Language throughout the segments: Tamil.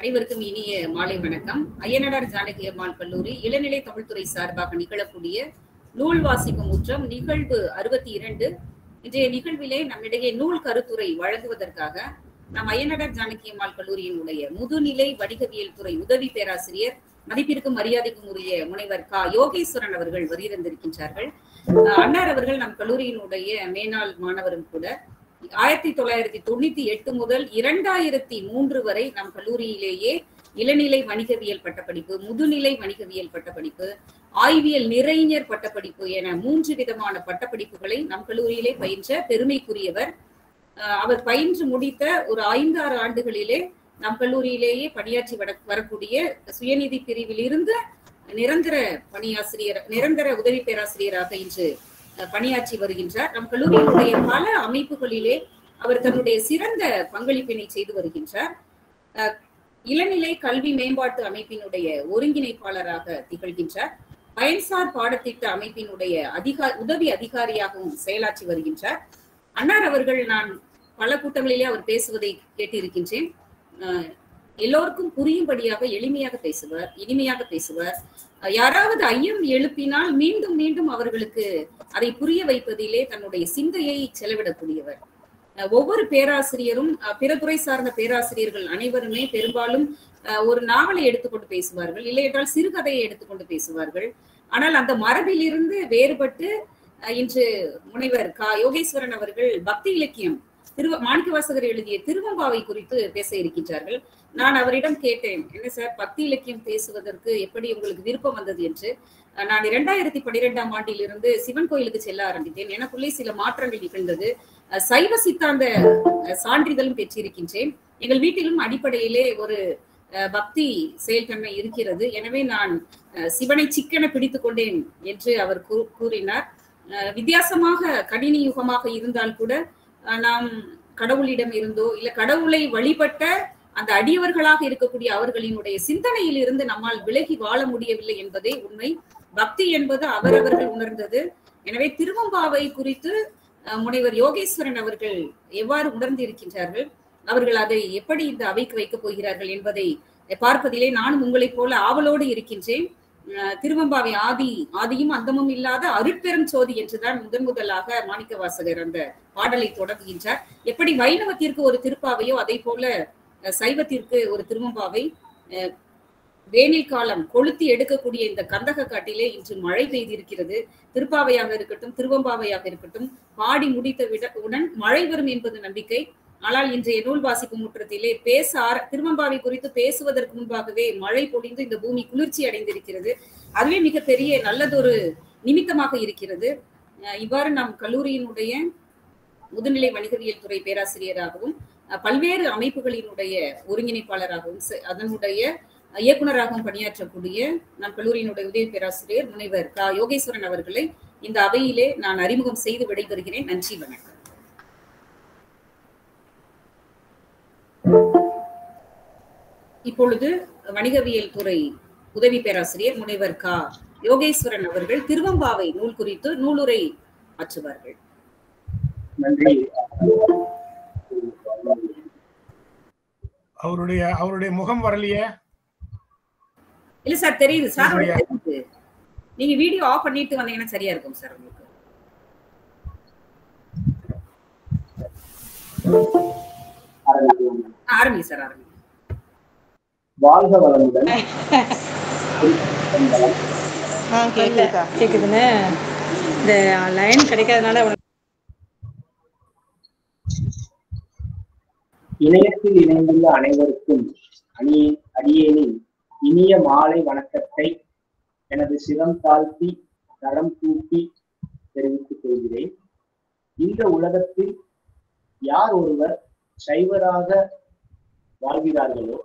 அனைவருக்கும் இனிய மாலை வணக்கம். அய்யனடார் ஜானகி அம்மாள் கல்லூரி இளநிலை தமிழ்துறை சார்பாக நிகழக்கூடிய நூல் வாசிப்பு முற்றம் நிகழ்வு அறுபத்தி இரண்டு இன்றைய நிகழ்விலே நம்மிடையே நூல் கருத்துரை வழங்குவதற்காக நம் அய்யனடார் ஜானகி அம்மாள் கல்லூரியின் உடைய முதுநிலை வணிகவியல் துறை உதவி பேராசிரியர் மதிப்பிற்கும் மரியாதைக்கும் உரிய முனைவர் கா. யோகேஸ்வரன் அவர்கள் வருகிறந்திருக்கின்றார்கள் அன்னார் அவர்கள் நம் கல்லூரியினுடைய மேனாள் மாணவரும் கூட ஆயிரத்தி தொள்ளாயிரத்தி தொண்ணூத்தி எட்டு முதல் இரண்டாயிரத்தி மூன்று வரை நம் கல்லூரியிலேயே இளநிலை வணிகவியல் பட்டப்படிப்பு முதுநிலை வணிகவியல் பட்டப்படிப்பு ஆய்வியல் நிறைஞர் பட்டப்படிப்பு என மூன்று விதமான பட்டப்படிப்புகளை நம் கல்லூரியிலே பயின்ற பெருமைக்குரியவர். அவர் பயின்று முடித்த ஒரு ஐந்து ஆறு ஆண்டுகளிலே நம் கல்லூரியிலேயே பணியாற்றி வரக்கூடிய சுயநிதி பிரிவில் இருந்து நிரந்தர பணியாசிரியர் நிரந்தர உதவி பேராசிரியராக இன்று பணியாற்றி வருகின்றார். நம் கல்லூரியினுடைய பல அமைப்புகளிலே அவர் தன்னுடைய சிறந்த பங்களிப்பினை செய்து வருகின்றார். இளநிலை கல்வி மேம்பாட்டு அமைப்பினுடைய ஒருங்கிணைப்பாளராக திகழ்கின்றார். பயன்சார் பாடத்திட்ட அமைப்பினுடைய அதிகா உதவி அதிகாரியாகவும் செயலாற்றி வருகின்றார். அன்னார் அவர்கள் நான் பல கூட்டங்களிலே அவர் பேசுவதை கேட்டிருக்கின்றேன். எல்லோருக்கும் புரியும்படியாக எளிமையாக பேசுவார் இனிமையாக பேசுவார் யாராவது ஐயம் எழுப்பினால் மீண்டும் மீண்டும் அவர்களுக்கு அதை புரிய வைப்பதிலே தன்னுடைய சிந்தையை செலவிடக்கூடியவர். ஒவ்வொரு பேராசிரியரும் பிற துறை சார்ந்த பேராசிரியர்கள் அனைவருமே பெரும்பாலும் ஒரு நாவலை எடுத்துக்கொண்டு பேசுவார்கள். இல்லையென்றால் சிறுகதையை எடுத்துக்கொண்டு பேசுவார்கள். ஆனால் அந்த மரபிலிருந்து வேறுபட்டு இன்று முனைவர் கா. யோகேஸ்வரன் அவர்கள் பக்தி இலக்கியம் திரு மாணிக்கவாசகர் எழுதிய திருவம்பாவை குறித்து பேச இருக்கின்றார்கள். நான் அவரிடம் கேட்டேன் என்ன சார் பக்தி இலக்கியம் பேசுவதற்கு எப்படி உங்களுக்கு விருப்பம் வந்தது என்று? நான் இரண்டாயிரத்தி பனிரெண்டாம் ஆண்டிலிருந்து சிவன் கோயிலுக்கு செல்ல ஆரம்பித்தேன். எனக்குள்ளே சில மாற்றங்கள் நிகழ்ந்தது. சைவ சித்தாந்த சான்றிதழும் பெற்றிருக்கின்றேன். எங்கள் வீட்டிலும் அடிப்படையிலே ஒரு பக்தி செயல்தன்மை இருக்கிறது. எனவே நான் சிவனை சிக்கன பிடித்துக் கொண்டேன் என்று அவர் கூறினார். வித்தியாசமாக கணினி யுகமாக இருந்தால் கூட நாம் கடவுளிடம் இருந்தோ இல்ல கடவுளை வழிபட்ட அந்த அடியவர்களாக இருக்கக்கூடிய அவர்களினுடைய சிந்தனையில் இருந்து நம்மால் விலகி வாழ முடியவில்லை என்பதே உண்மை. பக்தி என்பது அவரவர்கள் உணர்ந்தது. எனவே திருவம்பாவை குறித்து முனைவர் யோகேஸ்வரன் அவர்கள் எவ்வாறு உணர்ந்து இருக்கின்றார்கள் அவர்கள் அதை எப்படி இந்த அவைக்கு வைக்கப் போகிறார்கள் என்பதை பார்ப்பதிலே நானும் உங்களைப் போல ஆவலோடு இருக்கின்றேன். திருவம்பாவை ஆதி ஆதியும் அந்தமும் இல்லாத அருட்பெரும் சோதி என்றுதான் முதன் முதலாக மாணிக்க வாசகர் அந்த பாடலை தொடங்குகின்றார். எப்படி வைணவத்திற்கு ஒரு திருப்பாவையோ அதே போல சைவத்திற்கு ஒரு திருவம்பாவை வேனில் காலம் கொளுத்தி எடுக்கக்கூடிய இந்த கந்தக காட்டிலே இன்று மழை பெய்திருக்கிறது. திருப்பாவையாக இருக்கட்டும் திருவம்பாவையாக இருக்கட்டும் பாடி முடித்த விட உடன் மழை வரும் என்பது நம்பிக்கை. ஆனால் இன்றைய நூல் வாசிப்பு முற்றத்திலே பேச ஆர திருவம்பாவை குறித்து பேசுவதற்கு முன்பாகவே மழை பொழிந்து இந்த பூமி குளிர்ச்சி அடைந்திருக்கிறது. அதுவே மிகப்பெரிய நல்லதொரு நிமித்தமாக இருக்கிறது. இவ்வாறு நம் கல்லூரியினுடைய முதுநிலை வணிகவியல் துறை பேராசிரியராகவும் பல்வேறு அமைப்புகளினுடைய ஒருங்கிணைப்பாளராகவும் அதனுடைய இயக்குநராகவும் பணியாற்றக்கூடிய நம் கல்லூரியினுடைய உதவி பேராசிரியர் முனைவர் க. யோகேஸ்வரன் அவர்களை இந்த அவையிலே நான் அறிமுகம் செய்து விடைபெறுகிறேன். நன்றி வணக்கம். இப்பொழுது வணிகவியல் துறை உதவி பேராசிரியர் முனைவர் கா. யோகேஸ்வரன் அவர்கள் திருவம்பாவை நூல் குறித்து நூலுரை ஆற்றுவார்கள். நன்றி. அவருடைய அவருடைய முகம் வரலையே? இல்ல சார் தெரியுது. சார் தெரியுது. நீங்க வீடியோ ஆஃப் பண்ணிட்டு வந்தீங்கன்னா சரியா இருக்கும் சார் உங்களுக்கு. ஆரம்பி சார் ஆரம்பி வாழ்க வளமுடன். கேக்குதுன்னு? இந்த லைன் கிடைக்காதனால இணையத்தில் இணைந்துள்ள அனைவருக்கும் அணி அடியேனின் இனிய மாலை வணக்கத்தை எனது சிரம் தாழ்த்தி தரம் கூட்டி தெரிவித்துக் கொள்கிறேன். இந்த உலகத்தில் யார் ஒருவர் சைவராக வாழ்கிறார்களோ?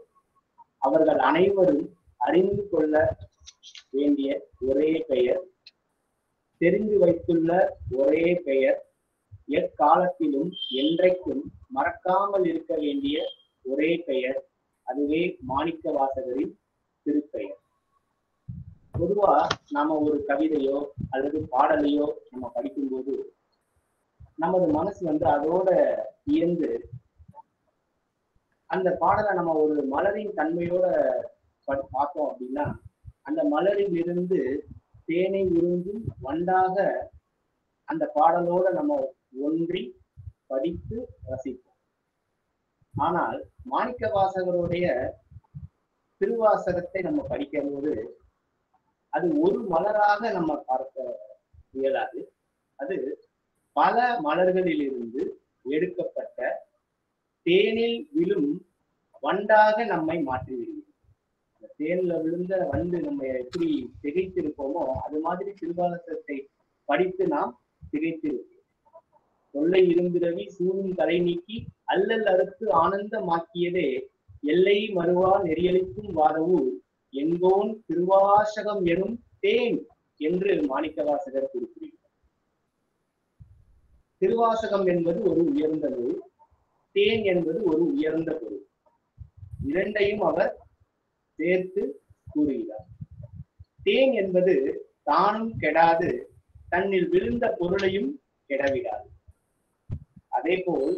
அவர்கள் அனைவரும் அறிந்து கொள்ள வேண்டிய ஒரே பெயர் தெரிந்து வைத்துள்ள ஒரே பெயர் எக்காலத்திலும் என்றைக்கும் மறக்காமல் இருக்க வேண்டிய ஒரே பெயர் அதுவே மாணிக்க வாசகரின் திருப்பெயர். பொதுவா நாம ஒரு கவிதையோ அல்லது பாடலையோ நம்ம படிக்கும்போது நமது மனசு வந்து அதோட இயந்து அந்த பாடலை நம்ம ஒரு மலரின் தன்மையோட பார்த்தோம் அப்படின்னா அந்த மலரில் இருந்து தேனை உருந்தும் வண்டாக அந்த பாடலோட நம்ம ஒன்றி படித்து ரசிப்போம். ஆனால் மாணிக்க வாசகருடைய திருவாசகத்தை நம்ம படிக்கும்போது அது ஒரு மலராக நம்ம பார்க்க இயலாது. அது பல மலர்களிலிருந்து எடுக்கப்பட்ட தேனில் விழும் வண்டாக நம்மை மாற்றிவிடுகிறது அந்த தேன்ல விழுந்த வண்டு நம்ம எப்படி திகைத்திருப்போமோ அது மாதிரி திருவாசகத்தை படித்து நாம் திகைத்திருப்போம். தொல்லை இரும்பிரவி சூழும் தலை நீக்கி அல்லல் அறுத்து ஆனந்தமாக்கியதே எல்லை மறுவா நெறியளிக்கும் வாரவு எங்கோன் திருவாசகம் எனும் தேன் என்று மாணிக்கவாசகர் குறிப்பிடுகிறார். திருவாசகம் என்பது ஒரு உயர்ந்த நூல். தேன் என்பது ஒரு உயர்ந்த பொருள். இரண்டையும் அவர் சேர்த்து கூறுகிறார். தேன் என்பது தானும் கெடாது தன்னில் விழுந்த பொருளையும் கெடவிடாது. அதே போல்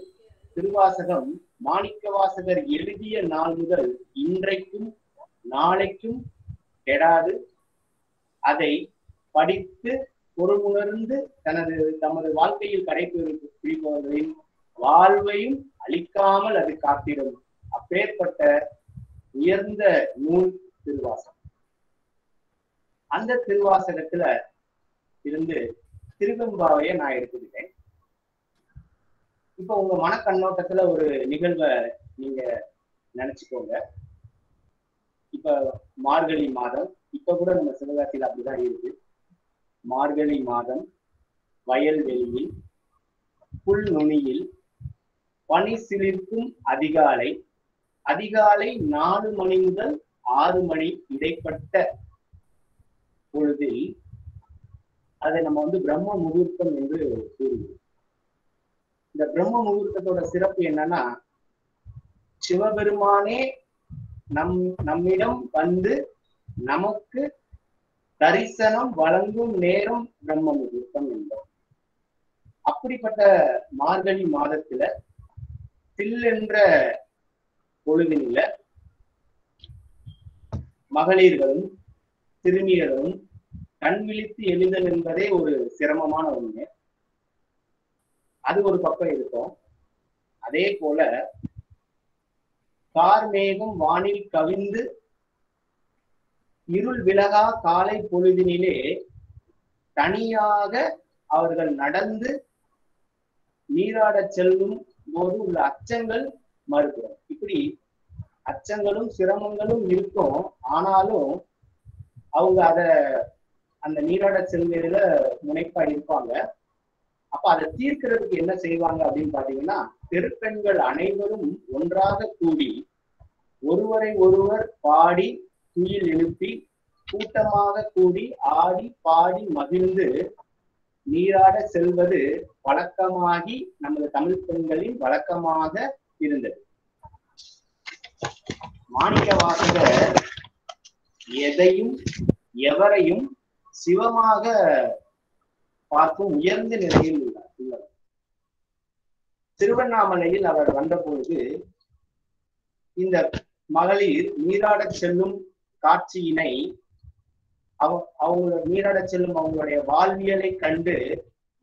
திருவாசகம் மாணிக்கவாசகர் எழுதிய நாள் முதல் இன்றைக்கும் நாளைக்கும் கெடாது. அதை படித்து பொறுமுணர்ந்து தனது தமது வாழ்க்கையில் கடைபிடிப்பவர்களின் வாழ்வையும் அழிக்காமல் அது காத்திடும். அப்பேற்பட்ட உயர்ந்த நூல் திருவாசகம். அந்த திருவாசகத்துல இருந்து திருவெம்பாவைய நான் எடுத்துக்கிட்டேன். இப்ப உங்க மனக்கண்ணோட்டத்துல ஒரு நிகழ்வை நீங்க நினைச்சுக்கோங்க. இப்ப மார்கழி மாதம் இப்ப கூட நம்ம சிவகாசியில அப்படிதான் இருக்கு. மார்கழி மாதம் வயல்வெளியில் புல் நுனியில் பனி சிலிர்க்கும் அதிகாலை. அதிகாலை நாலு மணி முதல் ஆறு மணி இடைப்பட்ட பொழுதில் அதை நம்ம வந்து பிரம்ம முகூர்த்தம் என்று கூறுவோம். இந்த பிரம்ம முகூர்த்தத்தோட சிறப்பு என்னன்னா சிவபெருமானே நம் நம்மிடம் வந்து நமக்கு தரிசனம் வழங்கும் நேரம் பிரம்ம முகூர்த்தம் என்போம். அப்படிப்பட்ட மார்கழி மாதத்துல சில்லென்ற பொழுதினில மகளிர்களும் சிறுமியர்களும் கண் விழித்து எழுதல் என்பதே ஒரு சிரமமான ஒண்ணு. அது ஒரு பக்கம் இருக்கும். அதே போல கார் மேகம் வானில் கவிந்து இருள் விலகா காலை பொழுதினிலே தனியாக அவர்கள் நடந்து நீராடச் செல்லும் போது உள்ள அச்சங்கள் மறுக்கிறோம் இப்படி அச்சங்களும் சிரமங்களும் இருக்கும். ஆனாலும் அவங்க அத அந்த நீராட செல்வதில முனைப்பா இருப்பாங்க. அப்ப அதை தீர்க்கிறதுக்கு என்ன செய்வாங்க அப்படின்னு பாத்தீங்கன்னா தெருப்பெண்கள் அனைவரும் ஒன்றாக கூடி ஒருவரை ஒருவர் பாடி துயில் எழுப்பி கூட்டமாக கூடி ஆடி பாடி மகிழ்ந்து நீராட செல்வது வழக்கமாகி நமது தமிழ் பெண்களின் வழக்கமாக இருந்தது. மாணிக்க வாசகர் எதையும் எவரையும் சிவமாக பார்க்கும் உயர்ந்த நிலையில் உள்ளார். உள்ளவர் திருவண்ணாமலையில் அவர் வந்தபொழுது இந்த மகளிர் நீராடச் செல்லும் காட்சியினை அவ அவங்க நீராடச் செல்லும் அவங்களுடைய வாழ்வியலை கண்டு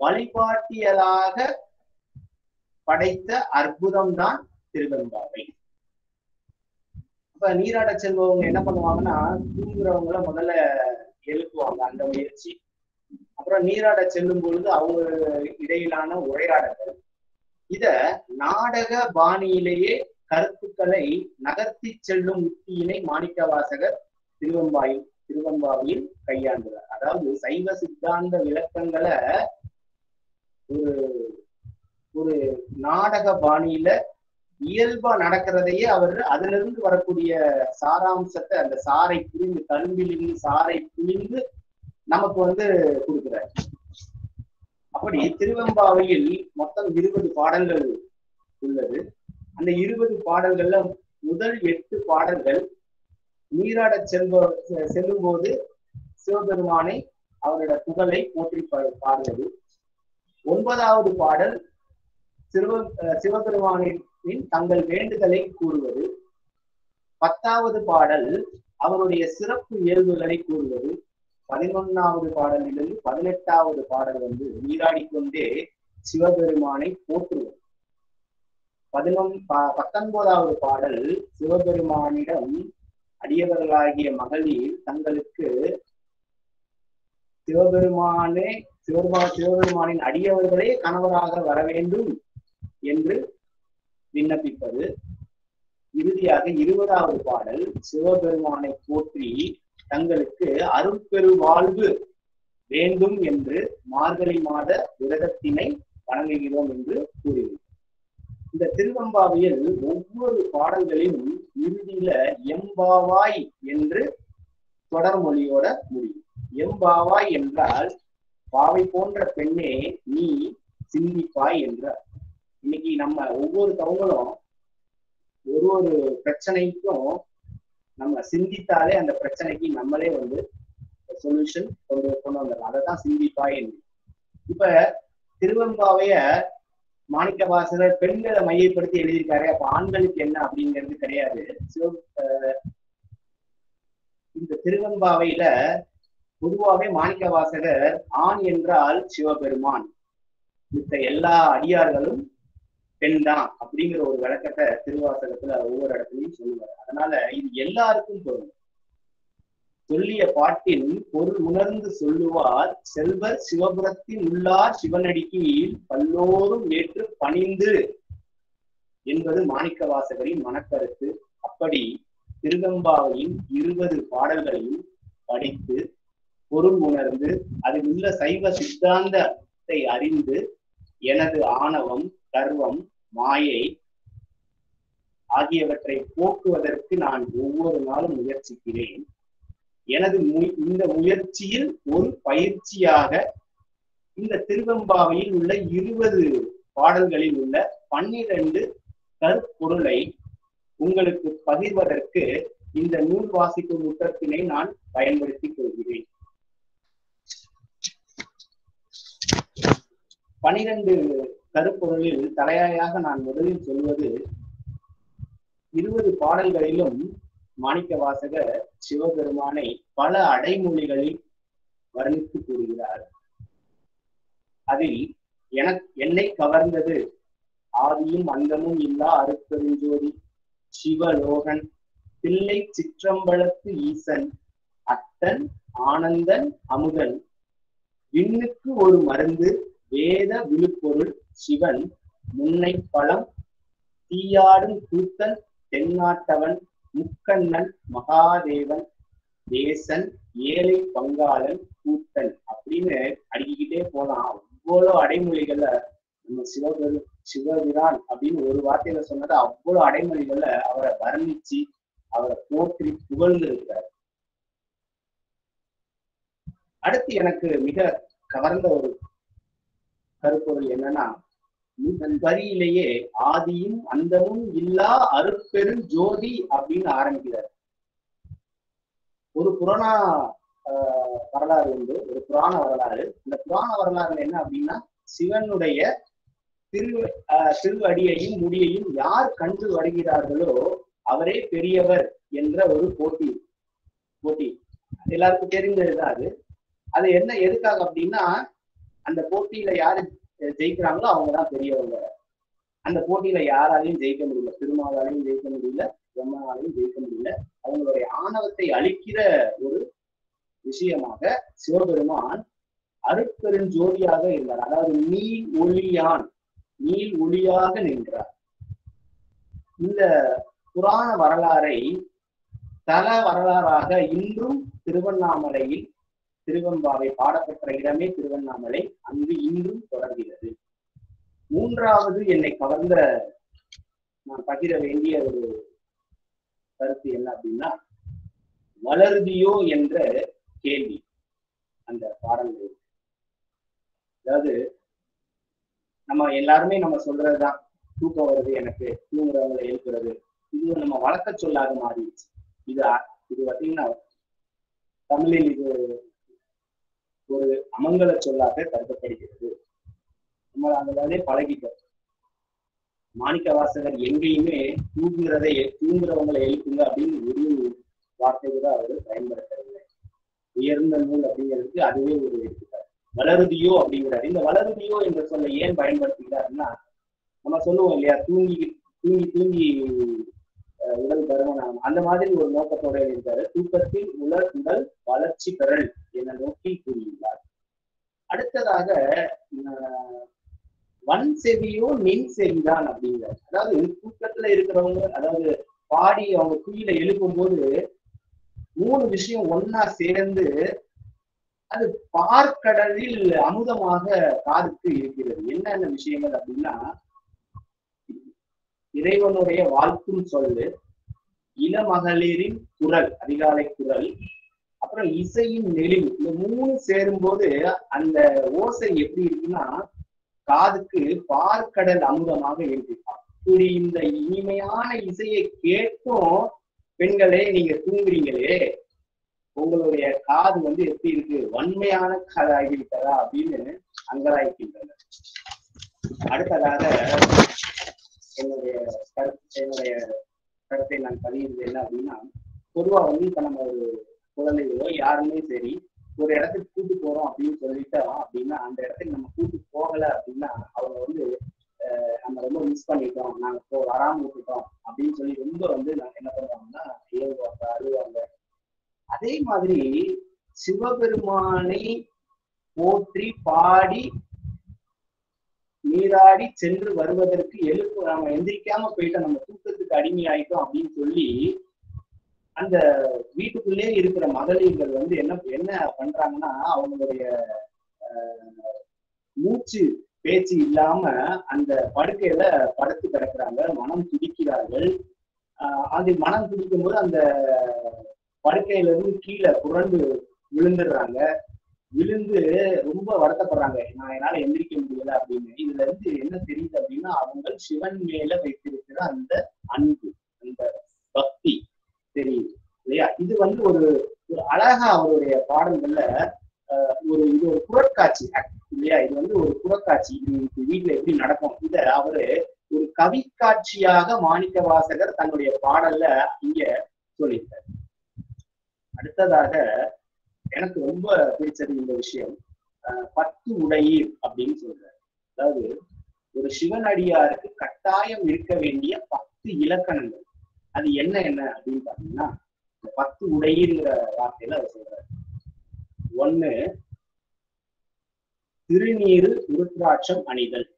வழிபாட்டியலாக படைத்த அற்புதம் தான் திருவெம்பாவை இப்ப நீராட செல்பவங்க என்ன பண்ணுவாங்கன்னா தூங்குறவங்கள முதல்ல எழுப்புவாங்க அந்த முயற்சி. அப்புறம் நீராட செல்லும் பொழுது அவங்க இடையிலான உரையாடல்கள். இத நாடக பாணியிலேயே கருத்துக்களை நகர்த்தி செல்லும் உத்தியினை மாணிக்க வாசகர் திருவம்பாயில் திருவம்பாவையில் கையாண்டுள்ளார் அதாவது சைவ சித்தாந்த விளக்கங்களை ஒரு ஒரு நாடக பாணியில இயல்பா நடக்கிறதையே அவர் அதுல இருந்து வரக்கூடிய சாராம்சத்தை அந்த சாரை புரிந்து கரும்பிலிருந்து சாரை புரிந்து நமக்கு வந்து கொடுக்கிறார். அப்படி திருவெம்பாவையில் மொத்தம் இருபது பாடல்கள் உள்ளது. அந்த இருபது பாடல்கள்ல முதல் எட்டு பாடல்கள் நீராட செல்வ செல்லும் போது சிவபெருமானை அவரோட புகழை போற்றி பா- பாடுவது. ஒன்பதாவது பாடல் சிவ சிவபெருமானின் தங்கள் வேண்டுதலை கூறுவது. பத்தாவது பாடல் அவருடைய சிறப்பு இயல்புகளை கூறுவது. பதினொன்னாவது பாடலிலிருந்து பதினெட்டாவது பாடல் வந்து நீராடிக்கொண்டே சிவபெருமானை போற்றுவது. பதினொன் ப- பத்தொன்பதாவது பாடல் சிவபெருமானிடம் அடியவர்களாகிய மகளிர் தங்களுக்கு சிவபெருமானே சிவபெருமா சிவபெருமானின் அடியவர்களே கணவராக வர வேண்டும் என்று விண்ணப்பிப்பது. இறுதியாக இருபதாவது பாடல் சிவபெருமானை போற்றி தங்களுக்கு அருட்பெரு வாழ்வு வேண்டும் என்று மார்கழி மாத விரதத்தினை வணங்குகிறோம் என்று கூறுகிறது இந்த திருவம்பாவையில் ஒவ்வொரு பாடல்களிலும் இறுதியில எம்பாவாய் என்று தொடர்மொழியோட முடியும். எம்பாவாய் என்றால் பாவை போன்ற பெண்ணே நீ சிந்திப்பாய் என்றார் இன்னைக்கு நம்ம ஒவ்வொரு தவங்களும் ஒரு ஒரு பிரச்சனைக்கும் நம்ம சிந்தித்தாலே அந்த பிரச்சனைக்கு நம்மளே வந்து சொல்யூஷன் கொண்டு கொண்டு வந்துடலாம் அதை தான் சிந்திப்பாய் என்று. இப்ப திருவெம்பாவைய மாணிக்க வாசகர் பெண்களை மையப்படுத்தி எழுதியிருக்காரு. அப்ப ஆண்களுக்கு என்ன அப்படிங்கிறது கிடையாது. இந்த திருவெம்பாவையில பொதுவாகவே மாணிக்க வாசகர் ஆண் என்றால் சிவபெருமான். மித்த எல்லா அடியார்களும் பெண் தான் அப்படிங்கிற ஒரு விளக்கத்தை திருவாசகத்துல ஒவ்வொரு இடத்துலயும் சொல்லுவார். அதனால இது எல்லாருக்கும் பொருள் சொல்லிய பாட்டின் பொருள் உணர்ந்து சொல்லுவார் செல்வர் சிவபுரத்தின் உள்ளார் சிவனடிக்கையில் பல்லோரும் ஏற்று பணிந்து என்பது மாணிக்கவாசகரின் மனக்கருத்து. அப்படி திருவெம்பாவையின் இருபது பாடல்களையும் படித்து பொருள் உணர்ந்து அதில் உள்ள சைவ சித்தாந்தத்தை அறிந்து எனது ஆணவம் கர்வம் மாயை ஆகியவற்றை போக்குவதற்கு நான் ஒவ்வொரு நாளும் முயற்சிக்கிறேன். எனது மு- இந்த முயற்சியில் ஒரு பயிற்சியாக இந்த திருவெம்பாவையில் உள்ள இருபது பாடல்களில் உள்ள பன்னிரண்டு கருப்பொருளை உங்களுக்கு பகிர்வதற்கு இந்த நூல் வாசிக்கும் நுட்பத்தினை நான் பயன்படுத்திக் கொள்கிறேன். பனிரெண்டு கருப்பொருளில் தலையாயாக நான் முதலில் சொல்வது இருபது பாடல்களிலும் மாணிக்க வாசகர் சிவபெருமானை பல அடைமொழிகளில் வர்ணித்து கூறுகிறார். அதில் எனக்கு என்னை கவர்ந்தது ஆதியும் அந்தமும் இல்லா அருப்பெருஞ்சோதி சிவலோகன் பிள்ளை சிற்றம்பலத்து ஈசன் அத்தன் ஆனந்தன் அமுதன் விண்ணுக்கு ஒரு மருந்து வேத விழுப்பொருள் சிவன் முன்னை பழம் தீயாடும் கூத்தன் தென்னாட்டவன் முக்கண்ணன் மகாதேவன் தேசன் ஏழை பங்காளன் கூத்தன் அப்படின்னு அடிக்கிட்டே போலாம். அவ்வளோ அடைமொழிகள்ல நம்ம சிவபெரு சிவபிரான் அப்படின்னு ஒரு வார்த்தையில சொன்னது அவ்வளவு அடைமொழிகள்ல அவரை வர்ணிச்சு அவரை போற்றி புகழ்ந்து இருக்கிறார் அடுத்து எனக்கு மிக கவர்ந்த ஒரு கருப்பொருள் என்னன்னா முதல் வரியிலேயே ஆதியும் அந்தமும் இல்லா அருப்பெரும் ஜோதி அப்படின்னு ஆரம்பிக்கிறார். ஒரு புராண வரலாறு உண்டு. ஒரு புராண வரலாறு. இந்த புராண வரலாறுல என்ன அப்படின்னா சிவனுடைய திரு திருவடியையும் முடியையும் யார் கண்டு வருகிறார்களோ அவரே பெரியவர் என்ற ஒரு போட்டி. போட்டி. எல்லாருக்கும் தெரிந்ததுதான் அது. அது என்ன எதுக்காக அப்படின்னா அந்த போட்டியில யாரு ஜெயிக்கிறாங்களோ அவங்க தான் பெரியவங்க. அந்த போட்டியில யாராலையும் ஜெயிக்க முடியல. திருமாவாலையும் ஜெயிக்க முடியல. பிரம்மாவாலையும் ஜெயிக்க முடியல. அவங்களுடைய ஆணவத்தை அழிக்கிற ஒரு விஷயமாக சிவபெருமான் அருட்பெருஞ்சோதியாக இருந்தார். அதாவது நீல் ஒளியான் நீல் ஒளியாக நின்றார். இந்த புராண வரலாறை தல வரலாறாக இன்றும் திருவண்ணாமலையில் திருவெம்பாவை பாடப்பெற்ற இடமே திருவண்ணாமலை. அங்கு இன்றும் தொடர்கிறது. மூன்றாவது என்னை கவர்ந்த நான் பகிர வேண்டிய ஒரு கருத்து என்ன அப்படின்னா வளருதியோ என்ற கேள்வி அந்த பாடல்கள். அதாவது நம்ம எல்லாருமே நம்ம சொல்றதுதான். தூக்கம் வருது எனக்கு தூங்குறவங்களை எழுப்புறது. இது நம்ம வழக்க சொல்லாத மாறிடுச்சு. இது இது பார்த்தீங்கன்னா தமிழில் இது ஒரு அமங்கல சொல்லாக கருதப்படுகிறது. நம்ம அதனாலே பழகிட்டோம். மாணிக்க வாசகர் எங்கேயுமே தூங்குறதை தூங்குறவங்களை எழுப்புங்க அப்படின்னு ஒரு வார்த்தை கூட அவர் பயன்படுத்தவில்லை. உயர்ந்த நூல் அப்படிங்கிறதுக்கு அதுவே ஒரு எடுத்துக்காரு வளருதியோ அப்படிங்கிறாரு. இந்த வளருதியோ என்ற சொல்ல ஏன் பயன்படுத்துகிறாருன்னா நம்ம சொல்லுவோம் இல்லையா? தூங்கி தூங்கி தூங்கி உடல் பருமனாகும். அந்த மாதிரி ஒரு நோக்கத்தோட இருந்தார். தூக்கத்தில் உடல் உடல் வளர்ச்சி பெறல் என நோக்கி கூறியுள்ளார். அடுத்ததாக வன் செவியோ நின் செவிதான் அப்படிங்கிறார். அதாவது தூக்கத்துல இருக்கிறவங்க அதாவது பாடி அவங்க குயில எழுப்பும் போது மூணு விஷயம் ஒன்னா சேர்ந்து அது பார்க்கடலில் அமுதமாக காதுக்கு இருக்கிறது. என்னென்ன விஷயங்கள் அப்படின்னா இறைவனுடைய வாழ்த்தும் சொல்லு. இளமகளிரின் குரல் அதிகாலை குரல். அப்புறம் இசையின் நெளிவு. இந்த மூணு சேரும்போது அந்த ஓசை எப்படி இருக்குன்னா காதுக்கு பார்க்கடல் அமுதமாக இருக்கு அப்படி இந்த இனிமையான இசையை கேட்டும் பெண்களே நீங்க தூங்குறீங்களே. உங்களுடைய காது வந்து எப்படி இருக்கு? வன்மையான காதாகி விட்டதா அப்படின்னு அங்கலாய்க்கின்றனர். அடுத்ததாக என்னுடைய கருத்து என்னுடைய கருத்தை நான் பதிவு என்ன அப்படின்னா பொதுவா வந்து இப்ப நம்ம ஒரு குழந்தைகளோ யாருமே சரி ஒரு இடத்துக்கு கூட்டு போறோம் அப்படின்னு சொல்லிட்டோம் அப்படின்னா அந்த இடத்துக்கு நம்ம கூட்டு போகல அப்படின்னா அவங்க வந்து நம்ம ரொம்ப மிஸ் பண்ணிட்டோம் நாங்க போ வராம விட்டுட்டோம் அப்படின்னு சொல்லி ரொம்ப வந்து நாங்க என்ன பண்றோம்னா ஏழுவாங்க அழுவாங்க. அதே மாதிரி சிவபெருமானை போற்றி பாடி நீராடி சென்று வருவதற்கு எழுப்பு. நம்ம எந்திரிக்காம போயிட்டோம் நம்ம தூக்கத்துக்கு அடிமையாயிட்டோம் அப்படின்னு சொல்லி அந்த வீட்டுக்குள்ளே இருக்கிற மகளிர்கள் வந்து என்ன என்ன பண்றாங்கன்னா அவங்களுடைய மூச்சு பேச்சு இல்லாம அந்த படுக்கையில படுத்து கிடக்குறாங்க. மனம் துடிக்கிறார்கள். அது மனம் துடிக்கும் போது அந்த படுக்கையில இருந்து கீழே புரண்டு விழுந்துடுறாங்க. விழுந்து ரொம்ப வருத்தப்படுறாங்க. நான் என்னால எந்திரிக்க முடியல அப்படின்னு. இதுல இருந்து என்ன தெரியுது அப்படின்னா அவங்க சிவன் மேல வைத்திருக்கிற அந்த அன்பு அந்த பக்தி தெரியுது இல்லையா? இது வந்து ஒரு ஒரு அழகா அவருடைய பாடல்கள்ல ஆஹ், ஒரு இது ஒரு புறக்காட்சி இல்லையா? இது வந்து ஒரு புறக்காட்சி. வீட்டுல எப்படி நடக்கும்? இத அவரு ஒரு கவி காட்சியாக மாணிக்க வாசகர் தன்னுடைய பாடல்ல இங்க சொல்லியிருக்காரு. அடுத்ததாக எனக்கு ரொம்ப பிடிச்சது இந்த விஷயம் பத்து உடையீர் அப்படின்னு சொல்றாரு. அதாவது ஒரு சிவனடியாருக்கு கட்டாயம் இருக்க வேண்டிய பத்து இலக்கணங்கள். அது என்ன என்ன அப்படின்னு பாத்தீங்கன்னா இந்த பத்து உடையீர்ங்கிற வார்த்தையில அவர் சொல்றாரு. ஒண்ணு திருநீரு உருத்ராட்சம் அணிதல்.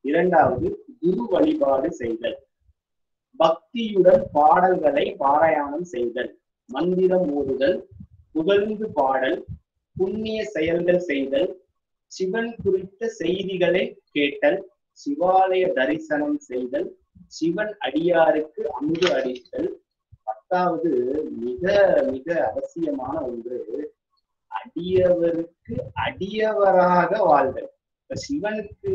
இரண்டாவது குரு வழிபாடு செய்தல். பக்தியுடன் பாடல்களை பாராயணம் செய்தல். மந்திரம் ஓதுதல். புகழ்ந்து பாடல் புண்ணிய செயல்கள் செய்தல் சிவன் குறித்த செய்திகளை கேட்டல் சிவாலய தரிசனம் செய்தல் சிவன் அடியாருக்கு அமுது அடித்தல். பத்தாவது மிக மிக அவசியமான ஒன்று அடியவருக்கு அடியவராக வாழ்தல். இப்ப சிவனுக்கு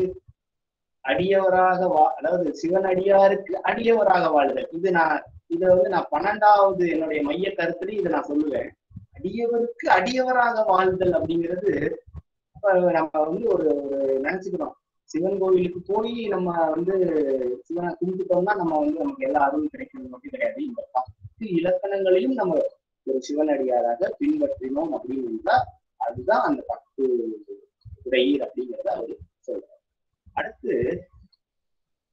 அடியவராக வா அதாவது சிவன் அடியாருக்கு அடியவராக வாழ்தல். இது நான் இதை வந்து நான் பன்னெண்டாவது என்னுடைய மைய கருத்துல இதை நான் சொல்லுவேன். அடியவருக்கு அடியவராக வாழ்தல் அப்படிங்கிறது நம்ம வந்து ஒரு ஒரு நினைச்சுக்கிறோம். சிவன் கோவிலுக்கு போய் நம்ம வந்து சிவனை கும்பிட்டோம்னா நம்ம வந்து நமக்கு எல்லா அருளும் கிடைக்கிறது மட்டும் கிடையாது. இந்த பத்து இலக்கணங்களையும் நம்ம ஒரு சிவனடியாராக பின்பற்றினோம் அப்படின்னு இருந்தால் அதுதான் அந்த பத்து உடையீர் அப்படிங்கிறத அவர் சொல்றார். அடுத்து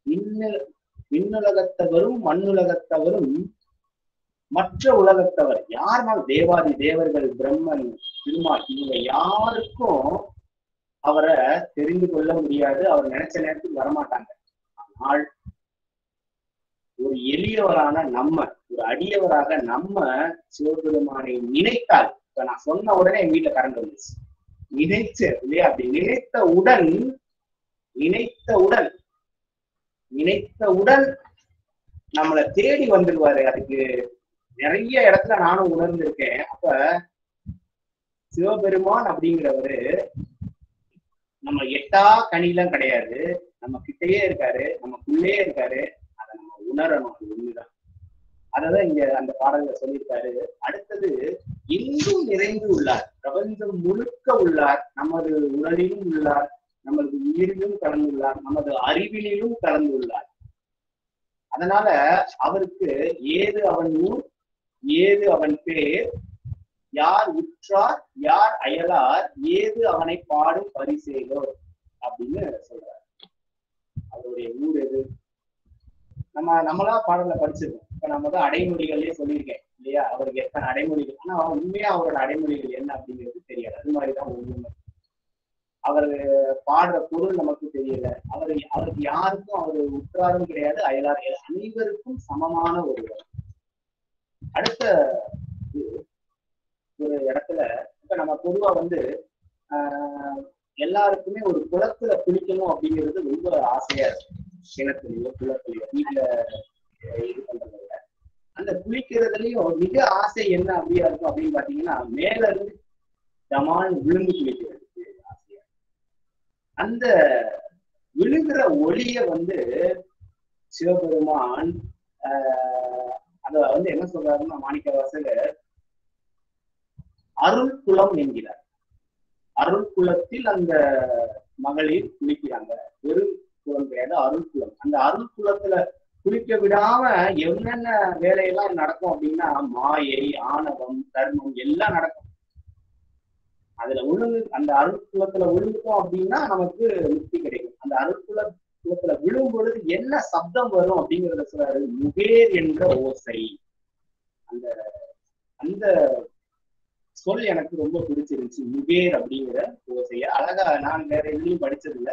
விண்ணு மின்னுலகத்தவரும் மண்ணுலகத்தவரும் மற்ற உலகத்தவர் யாருனால தேவாதி தேவர்கள் பிரம்மன் திருமால் இவங்க யாருக்கும் அவரை தெரிந்து கொள்ள முடியாது அவர் நினைச்ச நேரத்துக்கு வரமாட்டாங்க. ஆனால் ஒரு எளியவரான நம்ம ஒரு அடியவராக நம்ம சிவபெருமானை நினைத்தால் இப்ப நான் சொன்ன உடனே என் வீட்டுல கரண்ட் வந்துச்சு நினைச்ச இல்லையா? அப்படி நினைத்தவுடன் நினைத்தவுடன் நினைத்தவுடன் நம்மளை தேடி வந்துடுவாரு அதுக்கு நிறைய இடத்துல நானும் உணர்ந்திருக்கேன். அப்ப சிவபெருமான் அப்படிங்கிறவரு நம்ம எட்டா கனிலாம் கிடையாது. நம்ம கிட்டயே இருக்காரு. நமக்குள்ளே இருக்காரு. அதை நம்ம உணரணும். அது உண்மைதான். அததான் இங்க அந்த பாடல்ல சொல்லியிருக்காரு. அடுத்தது எங்கும் நிறைந்து உள்ளார். பிரபஞ்சம் முழுக்க உள்ளார். நமது உடலிலும் உள்ளார். நமது உயிரிலும் கலந்துள்ளார் நமது அறிவிலும் கலந்துள்ளார் அதனால அவருக்கு ஏது அவன் ஊர்? ஏது அவன் பேர்? யார் உற்றார்? யார் அயலார்? ஏது அவனை பாடும் பரிசேலோ? அப்படின்னு சொல்றாரு. அவருடைய ஊர் எது? நம்ம நம்மளா பாடல படிச்சிருக்கோம். இப்ப நம்ம தான் அடைமொழிகளே சொல்லியிருக்கேன் இல்லையா? அவருக்கு எத்தனை அடைமொழிகள் ஆனா உண்மையா அவரோட அடைமொழிகள் என்ன அப்படிங்கிறது தெரியாது. அது மாதிரிதான் ஒவ்வொன்று அவர் பாடுற பொருள் நமக்கு தெரியல. அவர் அவருக்கு யாருக்கும் அவர் உற்றாரும் கிடையாது அயலார் அனைவருக்கும் சமமான ஒருவர். அடுத்த ஒரு இடத்துல இப்ப நம்ம பொதுவா வந்து ஆஹ் எல்லாருக்குமே ஒரு குளத்துல குளிக்கணும் அப்படிங்கிறது ரொம்ப ஆசையா இருக்கு கிணத்துலயோ குளத்துலயோ வீட்டுல இது பண்றதுல அந்த குளிக்கிறதுலயும் மிக ஆசை என்ன அப்படியா இருக்கும் அப்படின்னு பாத்தீங்கன்னா மேல இருந்து ஜமான் விழுந்து குளிக்கிறதுக்கு ஆசையா இருக்கு. அந்த விழுகிற ஒளிய வந்து சிவபெருமான் ஆஹ் அத வந்து என்ன சொல்றாருன்னா மாணிக்க வாசகர் அருள் குளம் என்கிறார். அருள் குளத்தில் அந்த மகளிர் குளிக்கிறாங்க. வெறும் குளம் கிடையாது அருள் குளம் அந்த அருள் குளத்துல குளிக்க விடாம என்னென்ன வேலையெல்லாம் நடக்கும் அப்படின்னா மாயை ஆணவம் தர்மம் எல்லாம் நடக்கும். அதுல விழுந்து அந்த அருள் குளத்துல விழுந்துட்டோம் அப்படின்னா நமக்கு முக்தி கிடைக்கும். அந்த அருள் குல குளத்துல விழும் பொழுது என்ன சப்தம் வரும் அப்படிங்கறத சொல்றாரு முகேர் என்ற ஓசை. அந்த அந்த சொல் எனக்கு ரொம்ப பிடிச்சிருந்துச்சு முகேர் அப்படிங்கிற ஓசைய. அழகா நான் வேற எதுலயும் படிச்சது இல்ல